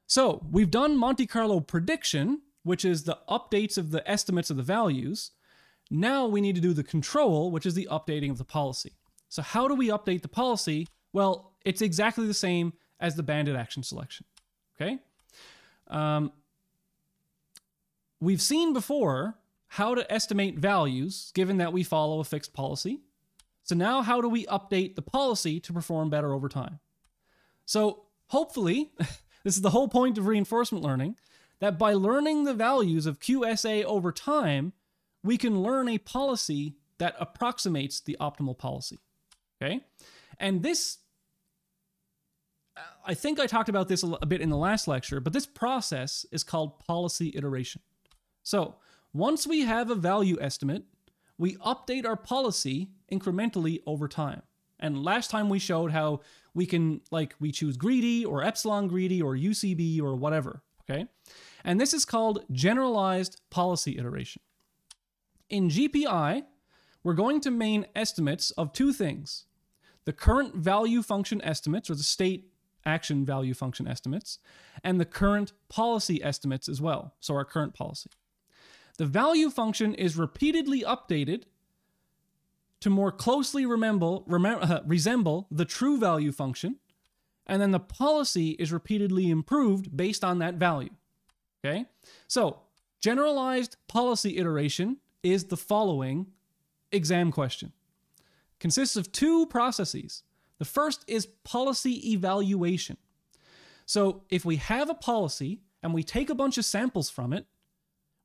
So we've done Monte Carlo prediction, which is the updates of the estimates of the values. Now we need to do the control, which is the updating of the policy. So how do we update the policy? Well, it's exactly the same as the bandit action selection. Okay. Um, we've seen before how to estimate values given that we follow a fixed policy. So now how do we update the policy to perform better over time? So hopefully, this is the whole point of reinforcement learning, that by learning the values of QSA over time, we can learn a policy that approximates the optimal policy. Okay? And this uh, I think I talked about this a bit in the last lecture, but this process is called policy iteration. So, once we have a value estimate, we update our policy incrementally over time. And last time we showed how we can, like, we choose greedy or epsilon greedy or UCB or whatever, okay? And this is called generalized policy iteration. In GPI, we're going to main estimates of two things the current value function estimates, or the state action value function estimates, and the current policy estimates as well, so our current policy. The value function is repeatedly updated to more closely remember, uh, resemble the true value function, and then the policy is repeatedly improved based on that value. Okay? So, generalized policy iteration is the following exam question. Consists of two processes. The first is policy evaluation. So if we have a policy and we take a bunch of samples from it,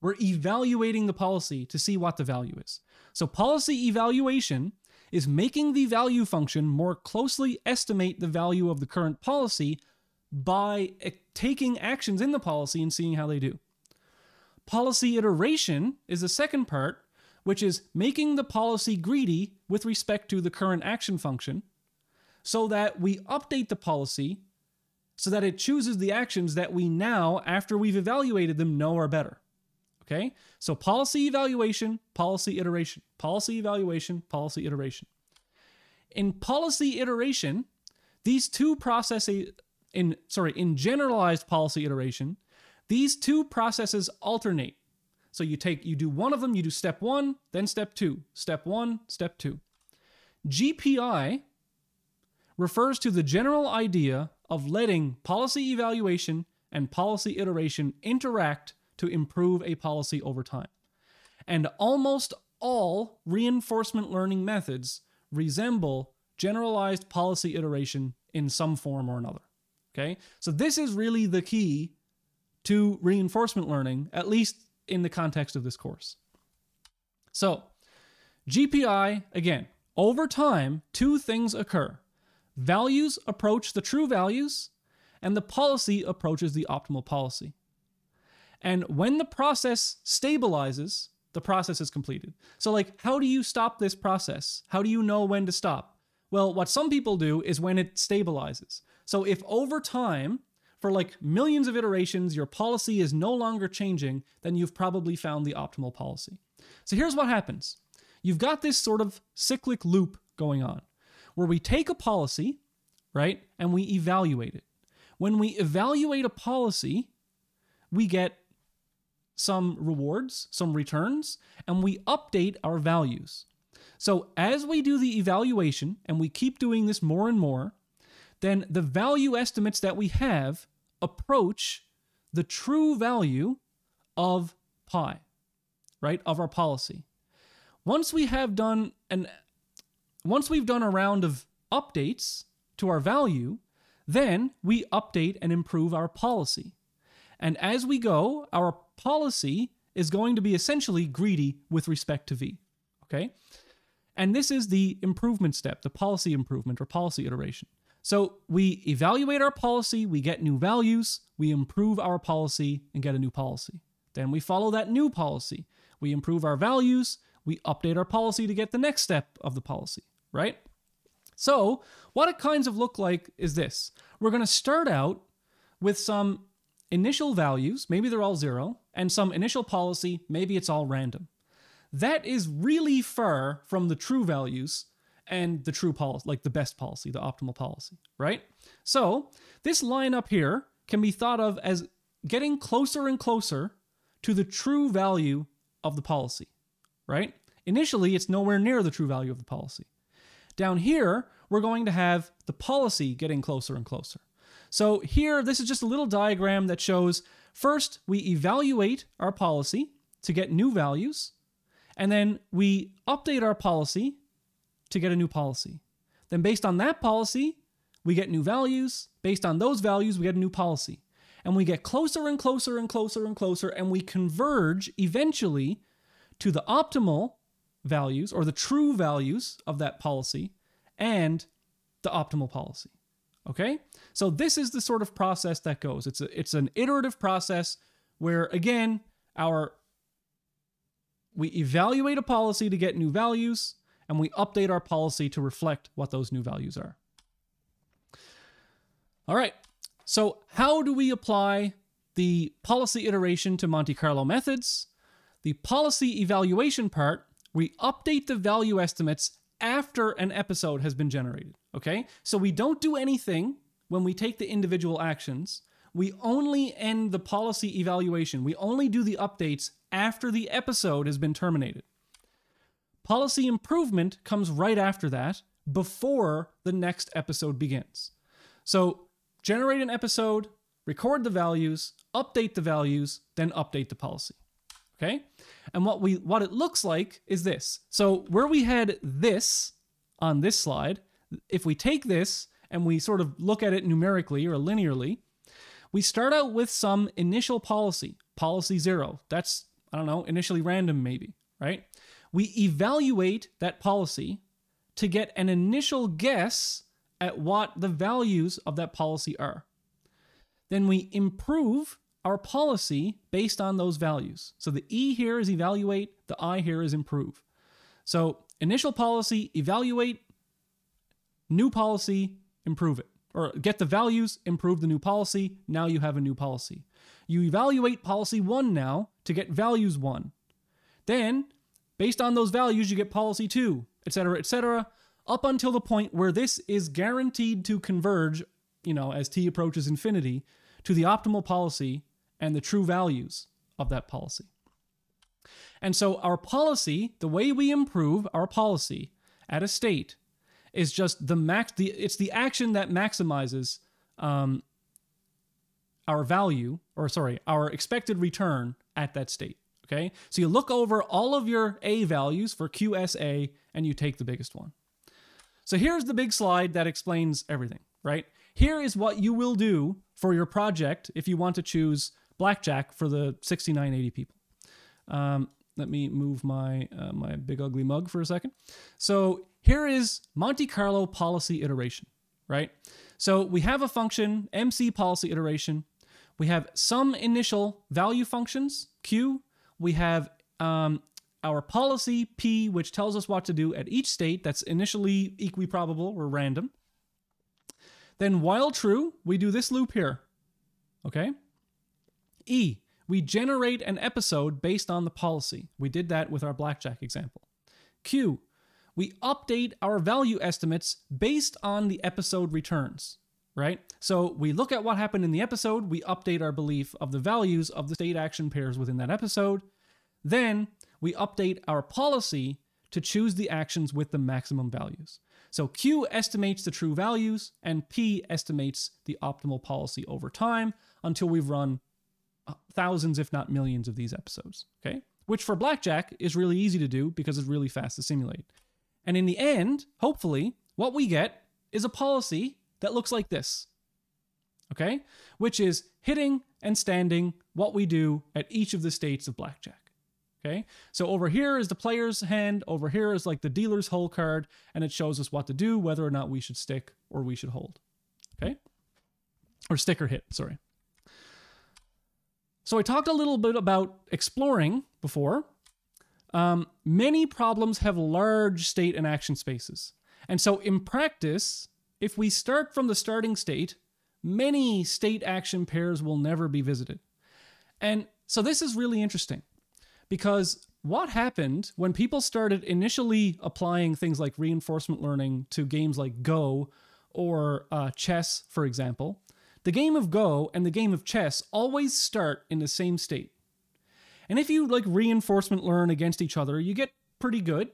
we're evaluating the policy to see what the value is. So policy evaluation is making the value function more closely estimate the value of the current policy by taking actions in the policy and seeing how they do. Policy iteration is the second part, which is making the policy greedy with respect to the current action function so that we update the policy so that it chooses the actions that we now, after we've evaluated them, know are better. Okay? So policy evaluation, policy iteration, policy evaluation, policy iteration. In policy iteration, these two processes in sorry, in generalized policy iteration, these two processes alternate. So you take you do one of them, you do step 1, then step 2, step 1, step 2. GPI refers to the general idea of letting policy evaluation and policy iteration interact to improve a policy over time. And almost all reinforcement learning methods resemble generalized policy iteration in some form or another. Okay? So this is really the key to reinforcement learning, at least in the context of this course. So, GPI, again, over time, two things occur. Values approach the true values, and the policy approaches the optimal policy. And when the process stabilizes, the process is completed. So, like, how do you stop this process? How do you know when to stop? Well, what some people do is when it stabilizes. So, if over time, for like millions of iterations, your policy is no longer changing, then you've probably found the optimal policy. So, here's what happens you've got this sort of cyclic loop going on where we take a policy, right, and we evaluate it. When we evaluate a policy, we get some rewards, some returns, and we update our values. So as we do the evaluation and we keep doing this more and more, then the value estimates that we have approach the true value of pi, right, of our policy. Once we have done an once we've done a round of updates to our value, then we update and improve our policy. And as we go, our policy is going to be essentially greedy with respect to V. Okay? And this is the improvement step, the policy improvement or policy iteration. So we evaluate our policy, we get new values, we improve our policy and get a new policy. Then we follow that new policy. We improve our values, we update our policy to get the next step of the policy, right? So, what it kinds of look like is this. We're going to start out with some initial values, maybe they're all zero, and some initial policy, maybe it's all random. That is really far from the true values and the true policy, like the best policy, the optimal policy, right? So this line up here can be thought of as getting closer and closer to the true value of the policy, right? Initially, it's nowhere near the true value of the policy. Down here, we're going to have the policy getting closer and closer. So here, this is just a little diagram that shows first we evaluate our policy to get new values, and then we update our policy to get a new policy. Then, based on that policy, we get new values. Based on those values, we get a new policy. And we get closer and closer and closer and closer, and we converge eventually to the optimal values or the true values of that policy and the optimal policy. Okay? So this is the sort of process that goes. It's a, it's an iterative process where again, our we evaluate a policy to get new values and we update our policy to reflect what those new values are. All right, so how do we apply the policy iteration to Monte Carlo methods? The policy evaluation part, we update the value estimates after an episode has been generated, okay? So we don't do anything when we take the individual actions. We only end the policy evaluation. We only do the updates after the episode has been terminated. Policy improvement comes right after that, before the next episode begins. So, generate an episode, record the values, update the values, then update the policy. Okay? And what we what it looks like is this. So, where we had this on this slide, if we take this and we sort of look at it numerically or linearly, we start out with some initial policy, policy 0. That's I don't know, initially random maybe, right? we evaluate that policy to get an initial guess at what the values of that policy are. Then we improve our policy based on those values. So the E here is evaluate, the I here is improve. So initial policy, evaluate, new policy, improve it. Or get the values, improve the new policy, now you have a new policy. You evaluate policy 1 now to get values 1. Then Based on those values, you get policy 2, etc., etc., up until the point where this is guaranteed to converge, you know, as t approaches infinity, to the optimal policy and the true values of that policy. And so our policy, the way we improve our policy at a state is just the max the it's the action that maximizes um, our value or sorry, our expected return at that state. Okay, so you look over all of your A values for QSA and you take the biggest one. So here's the big slide that explains everything, right? Here is what you will do for your project if you want to choose blackjack for the 6980 people. Um, let me move my uh, my big ugly mug for a second. So here is Monte Carlo policy iteration, right? So we have a function MC policy iteration. We have some initial value functions Q, we have um, our policy P, which tells us what to do at each state that's initially equiprobable or random. Then while true, we do this loop here. Okay? E, we generate an episode based on the policy. We did that with our blackjack example. Q, we update our value estimates based on the episode returns, right? So we look at what happened in the episode, we update our belief of the values of the state action pairs within that episode, then we update our policy to choose the actions with the maximum values. So Q estimates the true values and P estimates the optimal policy over time until we've run uh, thousands, if not millions, of these episodes. Okay? Which for Blackjack is really easy to do because it's really fast to simulate. And in the end, hopefully, what we get is a policy that looks like this. Okay? Which is hitting and standing what we do at each of the states of Blackjack. Okay, so over here is the player's hand, over here is like the dealer's hole card, and it shows us what to do, whether or not we should stick or we should hold. Okay? Or sticker hit, sorry. So I talked a little bit about exploring before. Um, many problems have large state and action spaces. And so in practice, if we start from the starting state, many state action pairs will never be visited. And so this is really interesting because what happened when people started initially applying things like reinforcement learning to games like Go or uh, chess, for example, the game of Go and the game of chess always start in the same state. And if you like reinforcement learn against each other, you get pretty good.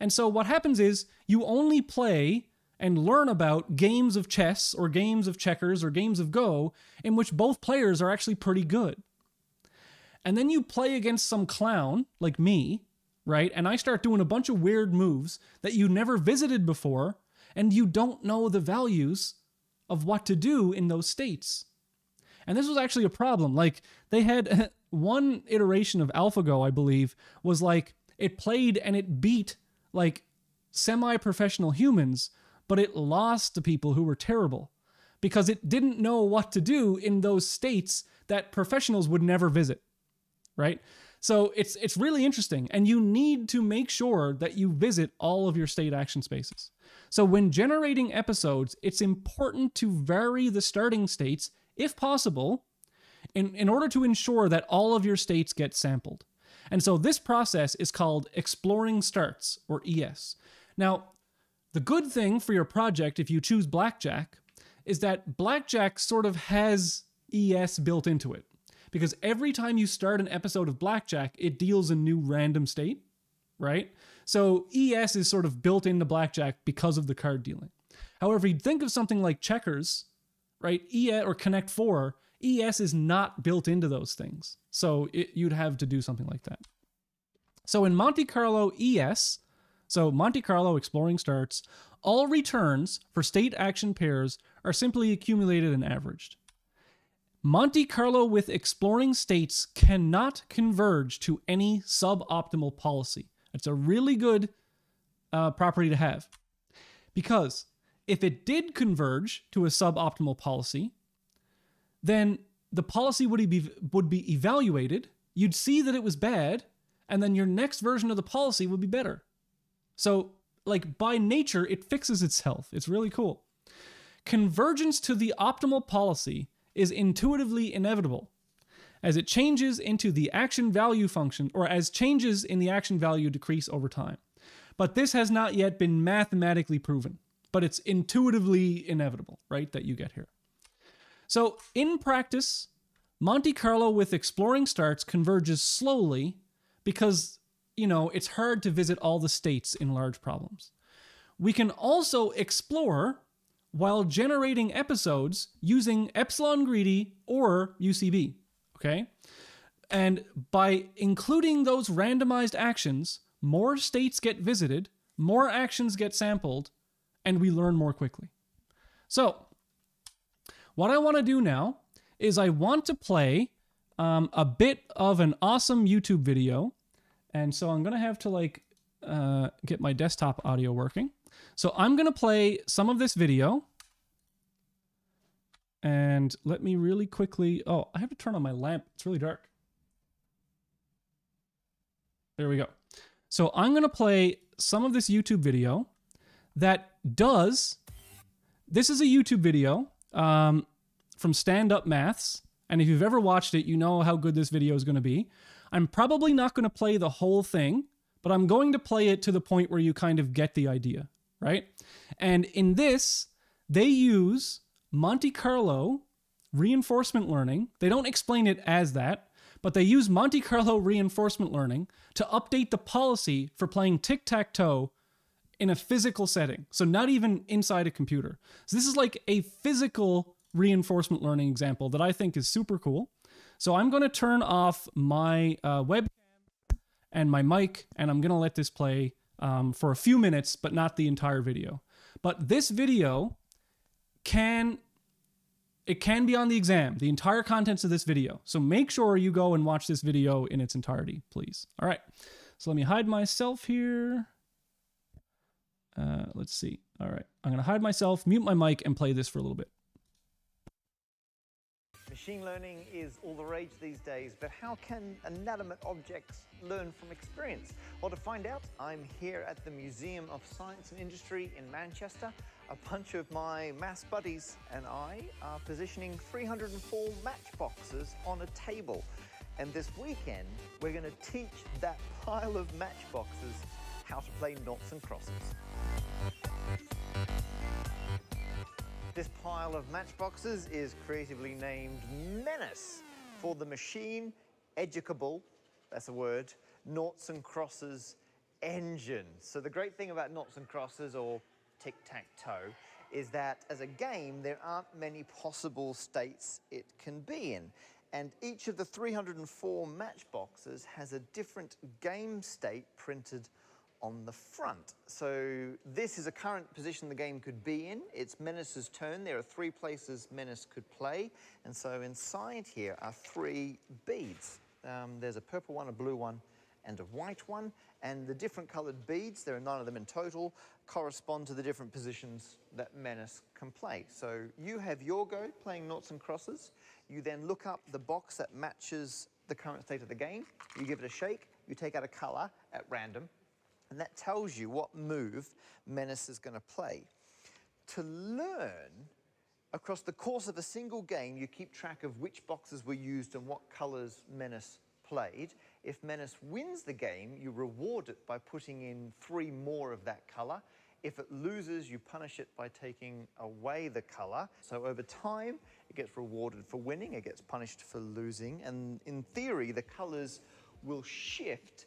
And so what happens is you only play and learn about games of chess or games of checkers or games of Go in which both players are actually pretty good. And then you play against some clown like me, right? And I start doing a bunch of weird moves that you never visited before, and you don't know the values of what to do in those states. And this was actually a problem. Like they had one iteration of AlphaGo, I believe, was like it played and it beat like semi-professional humans, but it lost to people who were terrible because it didn't know what to do in those states that professionals would never visit. Right? So it's it's really interesting and you need to make sure that you visit all of your state action spaces. So when generating episodes, it's important to vary the starting states if possible in, in order to ensure that all of your states get sampled. And so this process is called Exploring Starts, or ES. Now, the good thing for your project, if you choose Blackjack, is that Blackjack sort of has ES built into it. Because every time you start an episode of Blackjack, it deals a new random state, right? So ES is sort of built into Blackjack because of the card dealing. However, you'd think of something like checkers, right? ES or Connect 4 ES is not built into those things. So it, you'd have to do something like that. So in Monte Carlo ES, so Monte Carlo exploring starts, all returns for state action pairs are simply accumulated and averaged. Monte Carlo with exploring states cannot converge to any suboptimal policy. It's a really good uh, property to have. Because if it did converge to a suboptimal policy, then the policy would be would be evaluated. You'd see that it was bad, and then your next version of the policy would be better. So, like by nature, it fixes itself. It's really cool. Convergence to the optimal policy is intuitively inevitable as it changes into the action value function or as changes in the action value decrease over time. But this has not yet been mathematically proven, but it's intuitively inevitable, right, that you get here. So, in practice, Monte Carlo with exploring starts converges slowly because, you know, it's hard to visit all the states in large problems. We can also explore while generating episodes using epsilon greedy or UCB, okay? And by including those randomized actions, more states get visited, more actions get sampled, and we learn more quickly. So, what I want to do now is I want to play um, a bit of an awesome YouTube video. And so I'm going to have to like uh, get my desktop audio working. So I'm going to play some of this video. And let me really quickly, oh, I have to turn on my lamp. It's really dark. There we go. So I'm going to play some of this YouTube video that does, this is a YouTube video um, from Stand Up Maths. And if you've ever watched it, you know how good this video is going to be. I'm probably not going to play the whole thing, but I'm going to play it to the point where you kind of get the idea, right? And in this, they use Monte Carlo reinforcement learning. They don't explain it as that, but they use Monte Carlo reinforcement learning to update the policy for playing tic tac toe in a physical setting. So not even inside a computer. So this is like a physical reinforcement learning example that I think is super cool. So I'm going to turn off my uh, webcam and my mic, and I'm going to let this play um, for a few minutes, but not the entire video. But this video can it can be on the exam, the entire contents of this video. So make sure you go and watch this video in its entirety, please. All right. So let me hide myself here. Uh, let's see. All right. I'm going to hide myself, mute my mic, and play this for a little bit. Machine learning is all the rage these days, but how can inanimate objects learn from experience? Well, to find out, I'm here at the Museum of Science and Industry in Manchester. A bunch of my maths buddies and I are positioning 304 matchboxes on a table. And this weekend, we're going to teach that pile of matchboxes how to play noughts and crosses. This pile of matchboxes is creatively named Menace for the machine educable, that's a word, noughts and crosses engine. So the great thing about noughts and crosses or tic-tac-toe is that as a game, there aren't many possible states it can be in. And each of the 304 matchboxes has a different game state printed on the front. So this is a current position the game could be in. It's Menace's turn. There are three places Menace could play. And so inside here are three beads. Um, there's a purple one, a blue one, and a white one. And the different coloured beads, there are nine of them in total, correspond to the different positions that Menace can play. So you have your go playing noughts and crosses. You then look up the box that matches the current state of the game. You give it a shake. You take out a colour at random and that tells you what move Menace is going to play. To learn, across the course of a single game, you keep track of which boxes were used and what colours Menace played. If Menace wins the game, you reward it by putting in three more of that colour. If it loses, you punish it by taking away the colour. So over time, it gets rewarded for winning, it gets punished for losing, and in theory, the colours will shift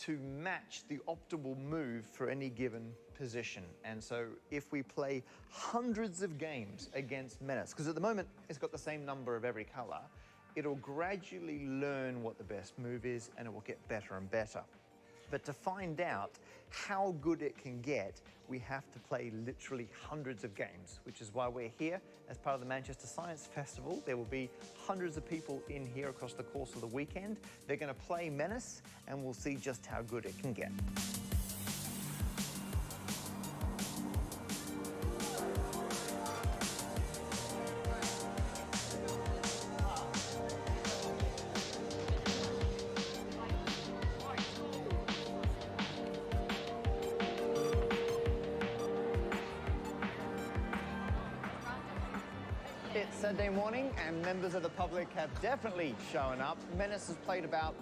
to match the optimal move for any given position. And so if we play hundreds of games against Menace, because at the moment it's got the same number of every color, it'll gradually learn what the best move is and it will get better and better. But to find out how good it can get, we have to play literally hundreds of games, which is why we're here as part of the Manchester Science Festival. There will be hundreds of people in here across the course of the weekend. They're going to play Menace, and we'll see just how good it can get. Definitely showing up. Menace has played about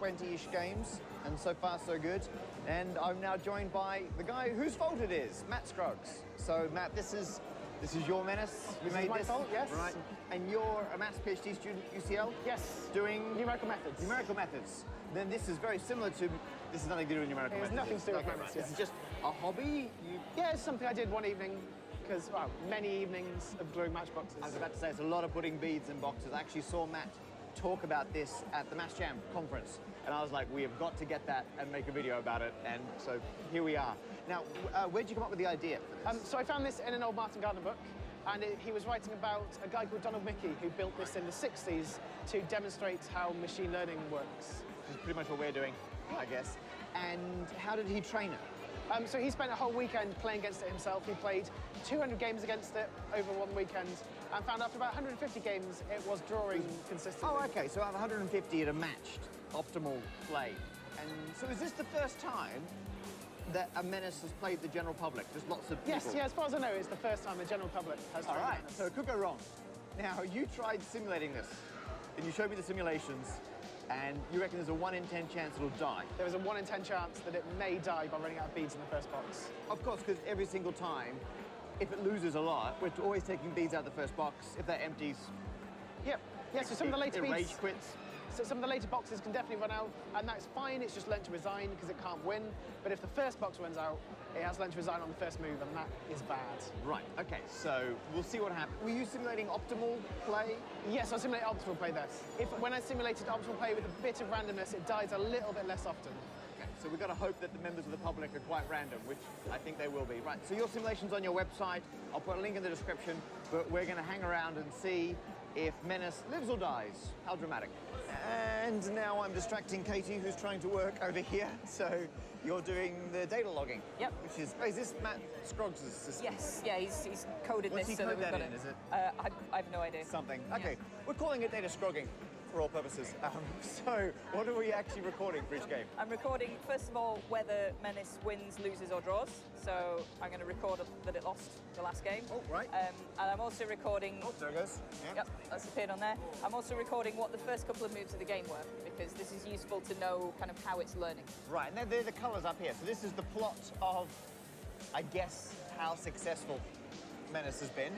20-ish games and so far so good. And I'm now joined by the guy whose fault it is, Matt Scroggs. So Matt, this is this is your Menace. You this made my this, fault, yes. Right. And you're a maths PhD student at UCL? Yes. Doing numerical methods. Numerical methods. Then this is very similar to this is nothing to do with numerical it methods. nothing to do with okay, right. This is just a hobby. You... Yeah, it's something I did one evening because, well, many evenings of gluing matchboxes. I was about to say, it's a lot of putting beads in boxes. I actually saw Matt talk about this at the Maths Jam conference, and I was like, we have got to get that and make a video about it, and so here we are. Now, uh, where did you come up with the idea for this? Um, so I found this in an old Martin Gardner book, and it, he was writing about a guy called Donald Michie who built this in the 60s to demonstrate how machine learning works. Which is pretty much what we're doing, I guess. And how did he train it? Um, so he spent a whole weekend playing against it himself. He played 200 games against it over one weekend and found after about 150 games it was drawing consistently. Oh, OK, so out of 150 it had matched optimal play. And so is this the first time that a Menace has played the general public? There's lots of people. Yes, yeah, as far as I know, it's the first time the general public has All right, so it could go wrong. Now, you tried simulating this, and you showed me the simulations, and you reckon there's a 1 in 10 chance it'll die? There is a 1 in 10 chance that it may die by running out of beads in the first box. Of course, because every single time, if it loses a lot, we're always taking beads out of the first box. If that empties... Yep. Yeah, so some of the later beads... rage quits. So some of the later boxes can definitely run out, and that's fine. It's just learnt to resign because it can't win. But if the first box runs out, it has learnt to resign on the first move, and that is bad. Right. Okay. So we'll see what happens. Were you simulating optimal play? Yes, I simulated optimal play. This. If when I simulated optimal play with a bit of randomness, it dies a little bit less often. Okay. So we've got to hope that the members of the public are quite random, which I think they will be. Right. So your simulation's on your website. I'll put a link in the description. But we're going to hang around and see if Menace lives or dies. How dramatic. And now I'm distracting Katie, who's trying to work over here. So you're doing the data logging. Yep. Which is, oh, is this Matt Scroggs' system? Yes, yeah, he's, he's coded What's this he so that we've that got in? it. Is it- Uh, I, I have no idea. Something. Yeah. Okay, we're calling it data scrogging for all purposes. Um, so, what are we actually recording for each game? I'm recording, first of all, whether Menace wins, loses, or draws. So I'm going to record that it lost the last game. Oh, right. Um, and I'm also recording. Oh, there it goes. Yeah. Yep, that's appeared on there. I'm also recording what the first couple of moves of the game were because this is useful to know kind of how it's learning. Right, and they're, they're the colours up here. So this is the plot of, I guess, how successful Menace has been.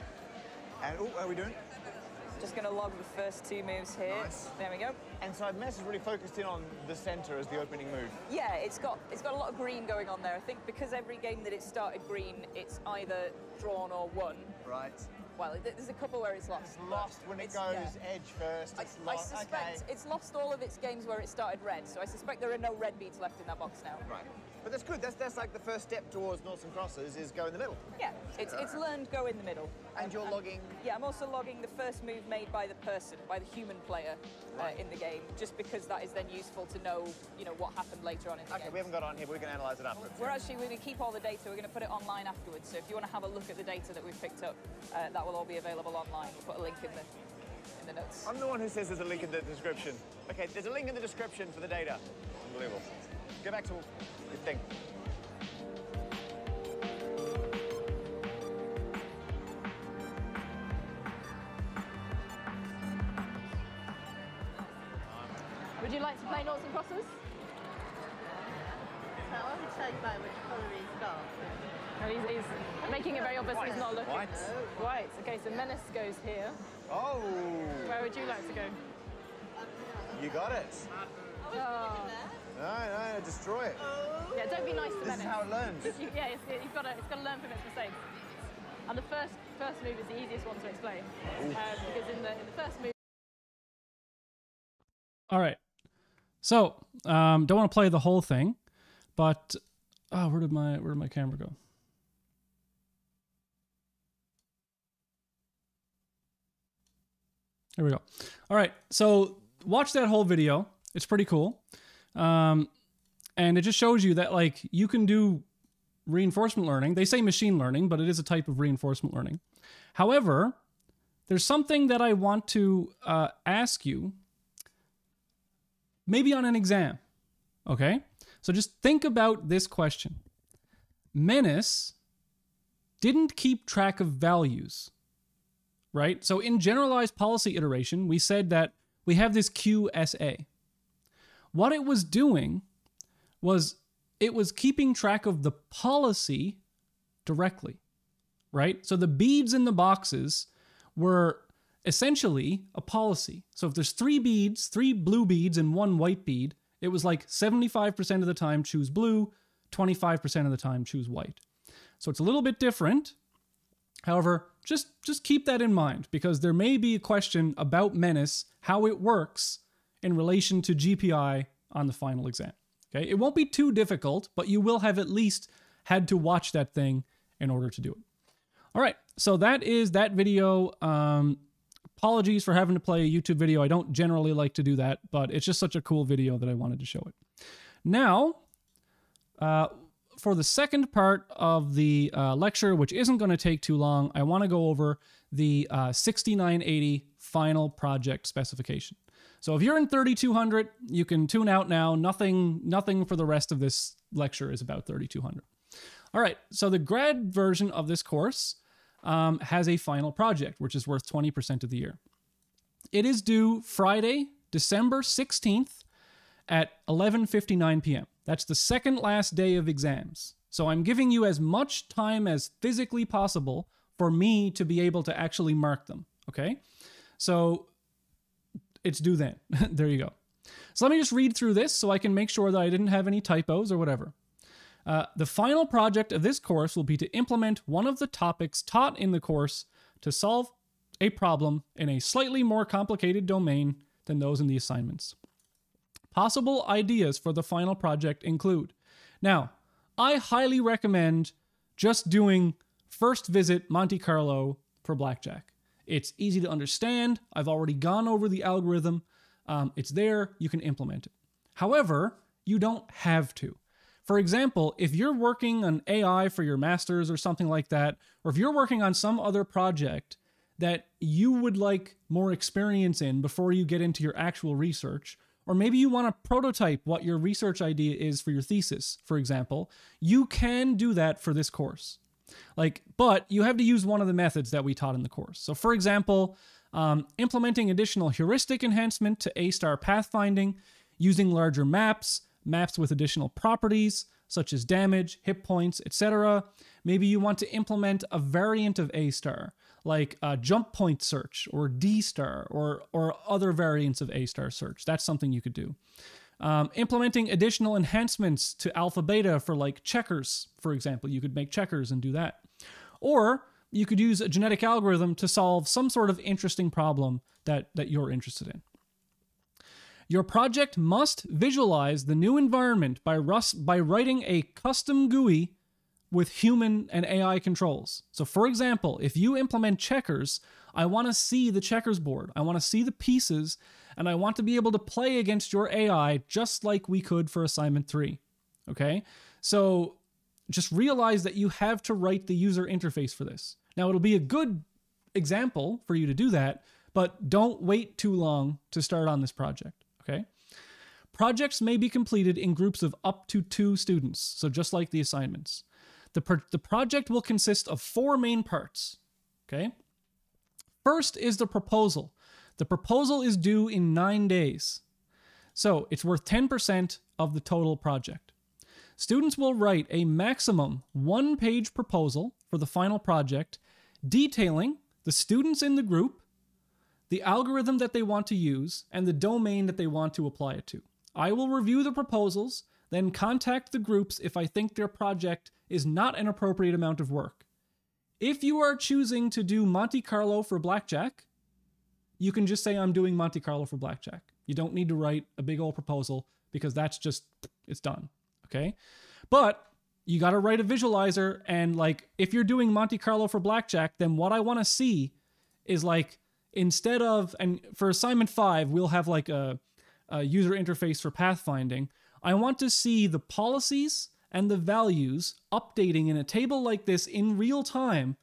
And, oh, how are we doing? Just going to log the first two moves here. Nice. There we go. And so Menace is really focused in on the centre as the opening move. Yeah, it's got it's got a lot of green going on there. I think because every game that it started green, it's either drawn or won. Right. Well, there's a couple where it's lost. It's lost when it goes yeah. edge first. I, It's I lost. suspect okay. it's lost all of its games where it started red, so I suspect there are no red beads left in that box now. Right. But that's good. That's, that's like the first step towards noughts and crosses is go in the middle. Yeah, it's, it's learned go in the middle. And you're logging Yeah, I'm also logging the first move made by the person, by the human player uh, in the game, just because that is then useful to know, you know, what happened later on in the Okay, game. we haven't got on here, but we can analyse it afterwards. We're actually going to keep all the data. We're going to put it online afterwards. So if you want to have a look at the data that we've picked up, uh, that will all be available online. We'll put a link in the in the notes. I'm the one who says there's a link in the description. Okay, there's a link in the description for the data. Unbelievable. Go back to your thing. Would you like to play noughts and crosses? So I would say by which colour he's got. No, he's, he's making it very obvious he's not looking. White. White. Okay, so Menace goes here. Oh, Where would you like to go? you got it. Oh. No, no, destroy it. Yeah, don't be nice to This Menace. is how it learns. You- yeah, it's, it's got to it's got to learn from its mistakes. And the first first move is the easiest one to explain um, because in the in the first move. All right. So, um, don't want to play the whole thing, but oh, where did my where did my camera go? There we go. All right. So, watch that whole video. It's pretty cool. Um, and it just shows you that like you can do reinforcement learning. They say machine learning, but it is a type of reinforcement learning. However, there's something that I want to uh, ask you maybe on an exam. Okay? So just think about this question Menace didn't keep track of values, right? So in generalized policy iteration, we said that we have this QSA. What it was doing was it was keeping track of the policy directly, right? So the beads in the boxes were essentially a policy. So if there's three beads, three blue beads and one white bead, it was like 75% of the time choose blue, 25% of the time choose white. So it's a little bit different. However, just just keep that in mind because there may be a question about Menace, how it works in relation to GPI on the final exam. Okay? It won't be too difficult, but you will have at least had to watch that thing in order to do it. All right, so that is that video. Um, apologies for having to play a YouTube video. I don't generally like to do that, but it's just such a cool video that I wanted to show it. Now, uh, for the second part of the uh, lecture, which isn't going to take too long, I want to go over the uh, 6980 final project specification. So if you're in 3200, you can tune out now. Nothing, nothing for the rest of this lecture is about 3200. All right, so the grad version of this course um, has a final project, which is worth 20% of the year. It is due Friday, December 16th at 11:59 p.m. That's the second last day of exams. So I'm giving you as much time as physically possible for me to be able to actually mark them, okay? So it's due then. there you go. So let me just read through this so I can make sure that I didn't have any typos or whatever. Uh, the final project of this course will be to implement one of the topics taught in the course to solve a problem in a slightly more complicated domain than those in the assignments. Possible ideas for the final project include now, I highly recommend just doing first visit Monte Carlo for blackjack. It's easy to understand. I've already gone over the algorithm. Um, it's there. You can implement it. However, you don't have to. For example, if you're working on AI for your master's or something like that, or if you're working on some other project that you would like more experience in before you get into your actual research, or maybe you want to prototype what your research idea is for your thesis, for example, you can do that for this course. Like, but you have to use one of the methods that we taught in the course. So, for example, um, implementing additional heuristic enhancement to A star pathfinding, using larger maps, maps with additional properties such as damage, hit points, etc. Maybe you want to implement a variant of A star, like a jump point search or D star or, or other variants of A star search. That's something you could do. Um, implementing additional enhancements to alpha beta for like checkers, for example. You could make checkers and do that. Or you could use a genetic algorithm to solve some sort of interesting problem that, that you're interested in. Your project must visualize the new environment by, Rus- by writing a custom GUI with human and AI controls. So, for example, if you implement checkers, I want to see the checkers board, I want to see the pieces, and I want to be able to play against your AI just like we could for assignment three. Okay? So, just realize that you have to write the user interface for this. Now, it'll be a good example for you to do that, but don't wait too long to start on this project. Okay? Projects may be completed in groups of up to two students, so just like the assignments. The, pro- the project will consist of four main parts. Okay? First is the proposal. The proposal is due in nine days. So it's worth 10% of the total project. Students will write a maximum one page proposal for the final project detailing the students in the group, the algorithm that they want to use, and the domain that they want to apply it to. I will review the proposals, then contact the groups if I think their project is not an appropriate amount of work. If you are choosing to do Monte Carlo for blackjack, you can just say I'm doing Monte Carlo for blackjack. You don't need to write a big old proposal because that's just it's done. Okay? But you got to write a visualizer and like if you're doing Monte Carlo for blackjack, then what I want to see is like instead of and for assignment 5, we'll have like a, a user interface for pathfinding. I want to see the policies and the values updating in a table like this in real time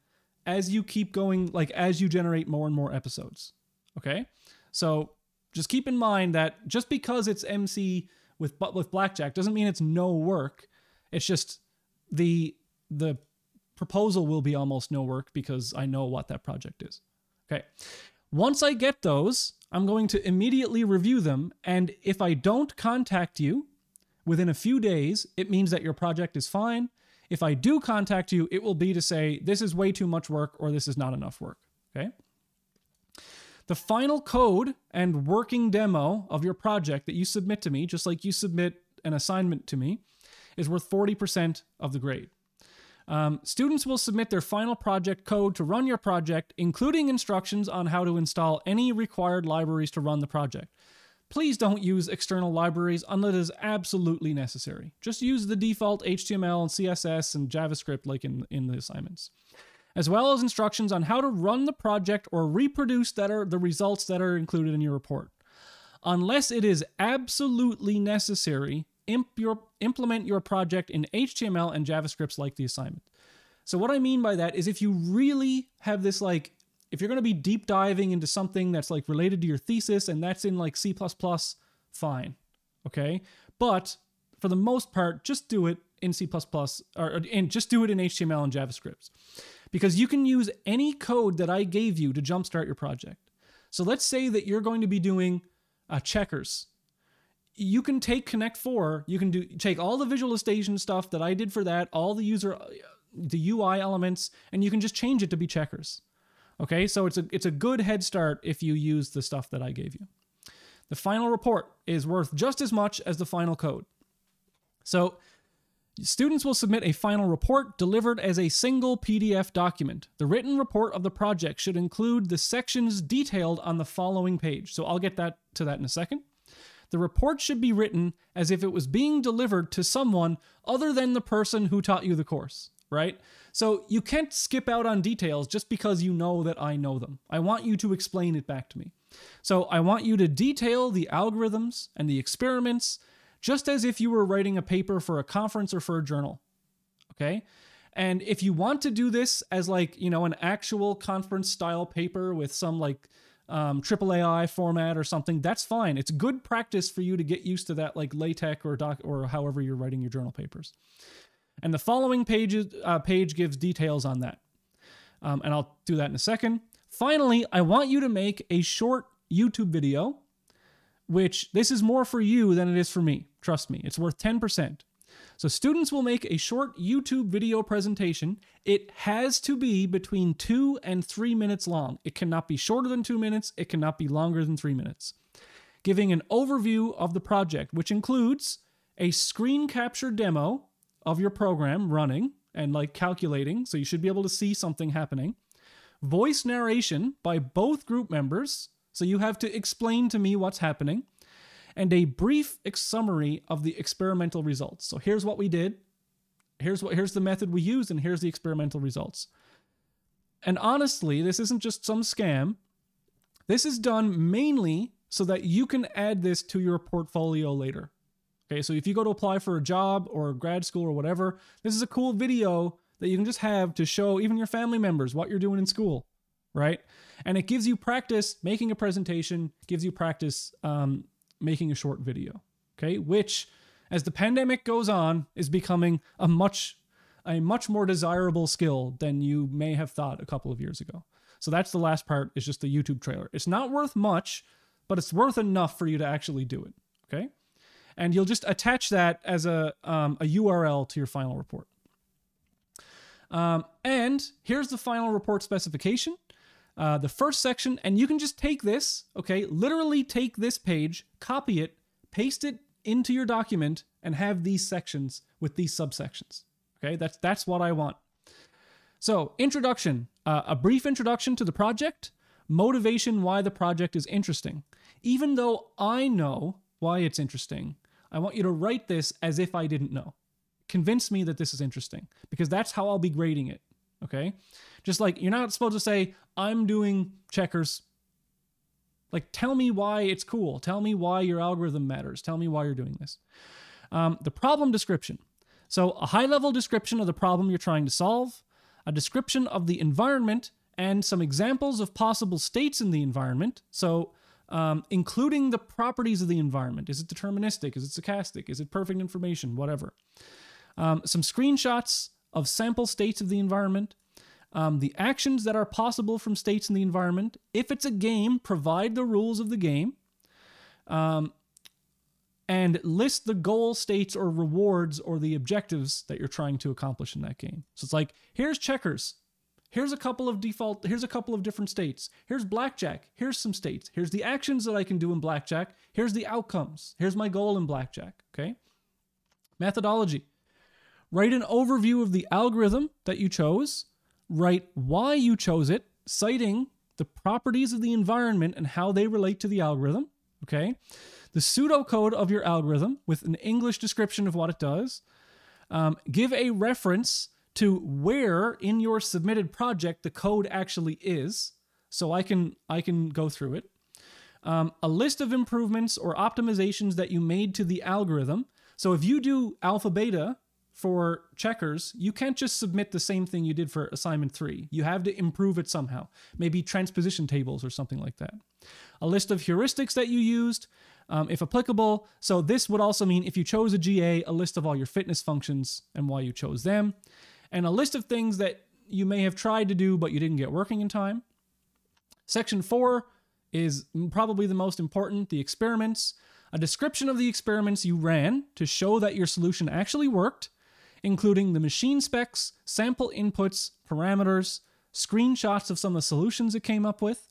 as you keep going like as you generate more and more episodes. Okay? So just keep in mind that just because it's MC with but with blackjack doesn't mean it's no work. It's just the the proposal will be almost no work because I know what that project is. Okay. Once I get those, I'm going to immediately review them and if I don't contact you within a few days, it means that your project is fine. If I do contact you, it will be to say this is way too much work or this is not enough work. Okay? The final code and working demo of your project that you submit to me, just like you submit an assignment to me, is worth 40% of the grade. Um, students will submit their final project code to run your project, including instructions on how to install any required libraries to run the project. Please don't use external libraries unless it is absolutely necessary. Just use the default HTML and CSS and JavaScript like in, in the assignments as well as instructions on how to run the project or reproduce that are the results that are included in your report. Unless it is absolutely necessary, imp your, implement your project in HTML and JavaScripts like the assignment. So what I mean by that is if you really have this like if you're going to be deep diving into something that's like related to your thesis and that's in like C++, fine. Okay? But for the most part, just do it in C++ or and just do it in HTML and JavaScript because you can use any code that I gave you to jumpstart your project. So let's say that you're going to be doing uh, checkers. You can take Connect 4, you can do take all the visualization stuff that I did for that, all the user the UI elements and you can just change it to be checkers. Okay? So it's a it's a good head start if you use the stuff that I gave you. The final report is worth just as much as the final code. So Students will submit a final report delivered as a single PDF document. The written report of the project should include the sections detailed on the following page. So I'll get that to that in a second. The report should be written as if it was being delivered to someone other than the person who taught you the course. right? So you can't skip out on details just because you know that I know them. I want you to explain it back to me. So I want you to detail the algorithms and the experiments just as if you were writing a paper for a conference or for a journal. Okay? And if you want to do this as like, you know, an actual conference style paper with some like um, AAAI format or something, that's fine. It's good practice for you to get used to that like LaTeX or doc or however you're writing your journal papers. And the following page, uh, page gives details on that. Um, and I'll do that in a second. Finally, I want you to make a short YouTube video, which this is more for you than it is for me. Trust me, it's worth 10%. So students will make a short YouTube video presentation. It has to be between two and three minutes long. It cannot be shorter than two minutes. It cannot be longer than three minutes. Giving an overview of the project, which includes a screen capture demo of your program running and like calculating. So you should be able to see something happening. Voice narration by both group members. So you have to explain to me what's happening and a brief summary of the experimental results. So here's what we did. Here's what here's the method we used and here's the experimental results. And honestly, this isn't just some scam. This is done mainly so that you can add this to your portfolio later. Okay, so if you go to apply for a job or grad school or whatever, this is a cool video that you can just have to show even your family members what you're doing in school, right? And it gives you practice making a presentation, gives you practice um, making a short video. Okay, which as the pandemic goes on is becoming a much a much more desirable skill than you may have thought a couple of years ago. So that's the last part is just the YouTube trailer. It's not worth much, but it's worth enough for you to actually do it. Okay, and you'll just attach that as a um, a URL to your final report. Um, and here's the final report specification uh, the first section, and you can just take this, okay, literally take this page, copy it, paste it into your document, and have these sections with these subsections. Okay, that's that's what I want. So, introduction, uh, a brief introduction to the project, motivation why the project is interesting. Even though I know why it's interesting, I want you to write this as if I didn't know. Convince me that this is interesting because that's how I'll be grading it. Okay. Just like you're not supposed to say, I'm doing checkers. Like, tell me why it's cool. Tell me why your algorithm matters. Tell me why you're doing this. Um, the problem description. So, a high level description of the problem you're trying to solve, a description of the environment, and some examples of possible states in the environment. So, um, including the properties of the environment. Is it deterministic? Is it stochastic? Is it perfect information? Whatever. Um, some screenshots of sample states of the environment, um, the actions that are possible from states in the environment. If it's a game, provide the rules of the game. Um, and list the goal states or rewards or the objectives that you're trying to accomplish in that game. So it's like, here's checkers. Here's a couple of default, here's a couple of different states. Here's blackjack. Here's some states. Here's the actions that I can do in blackjack. Here's the outcomes. Here's my goal in blackjack. Okay. Methodology. Write an overview of the algorithm that you chose write why you chose it, citing the properties of the environment and how they relate to the algorithm. Okay. The pseudocode of your algorithm with an English description of what it does. Um, give a reference to where in your submitted project the code actually is, so I can I can go through it. Um, a list of improvements or optimizations that you made to the algorithm. So if you do alpha beta for checkers, you can't just submit the same thing you did for assignment three. You have to improve it somehow, maybe transposition tables or something like that. A list of heuristics that you used, um, if applicable. So this would also mean if you chose a GA, a list of all your fitness functions and why you chose them, and a list of things that you may have tried to do but you didn't get working in time. Section four is probably the most important, the experiments. A description of the experiments you ran to show that your solution actually worked including the machine specs, sample inputs, parameters, screenshots of some of the solutions it came up with,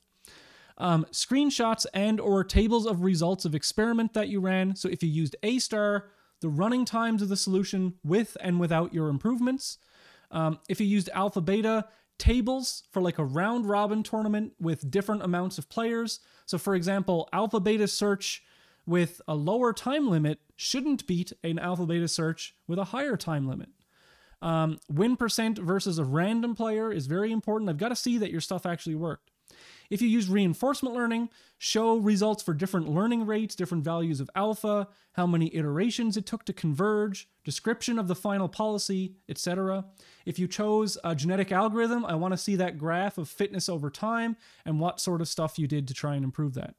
um, screenshots and or tables of results of experiment that you ran. So if you used A star, the running times of the solution with and without your improvements. Um, if you used alpha beta, tables for like a round robin tournament with different amounts of players. So for example, alpha beta search with a lower time limit shouldn't beat an alpha beta search with a higher time limit. Um, win percent versus a random player is very important. I've got to see that your stuff actually worked. If you use reinforcement learning, show results for different learning rates, different values of alpha, how many iterations it took to converge, description of the final policy, etc. If you chose a genetic algorithm, I want to see that graph of fitness over time and what sort of stuff you did to try and improve that.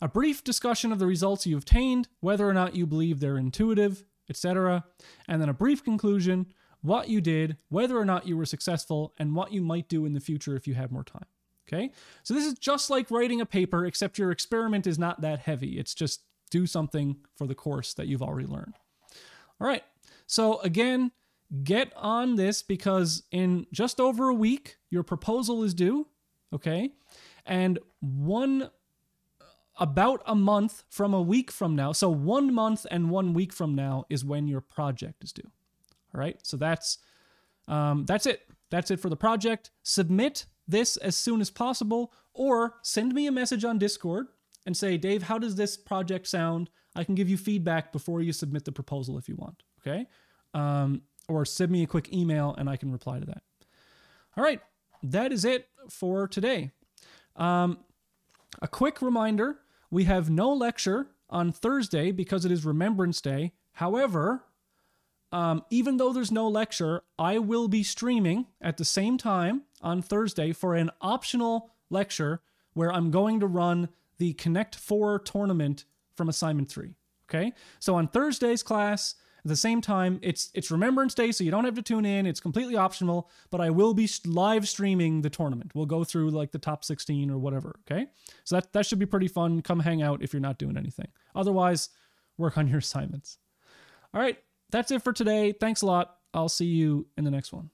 A brief discussion of the results you obtained, whether or not you believe they're intuitive, etc. And then a brief conclusion, what you did, whether or not you were successful, and what you might do in the future if you have more time. Okay? So this is just like writing a paper, except your experiment is not that heavy. It's just do something for the course that you've already learned. All right. So again, get on this because in just over a week, your proposal is due. Okay. And one, about a month from a week from now, so one month and one week from now is when your project is due. All right. So that's, um, that's it. That's it for the project. Submit this as soon as possible, or send me a message on Discord and say, Dave, how does this project sound? I can give you feedback before you submit the proposal if you want. Okay. Um, or send me a quick email and I can reply to that. All right. That is it for today. Um, a quick reminder we have no lecture on Thursday because it is Remembrance Day. However, um, even though there's no lecture, I will be streaming at the same time on Thursday for an optional lecture where I'm going to run the Connect 4 tournament from assignment 3. Okay? So on Thursday's class, at the same time, it's it's Remembrance Day, so you don't have to tune in. It's completely optional, but I will be live streaming the tournament. We'll go through like the top 16 or whatever, okay? So that that should be pretty fun. Come hang out if you're not doing anything. Otherwise, work on your assignments. All right, that's it for today. Thanks a lot. I'll see you in the next one.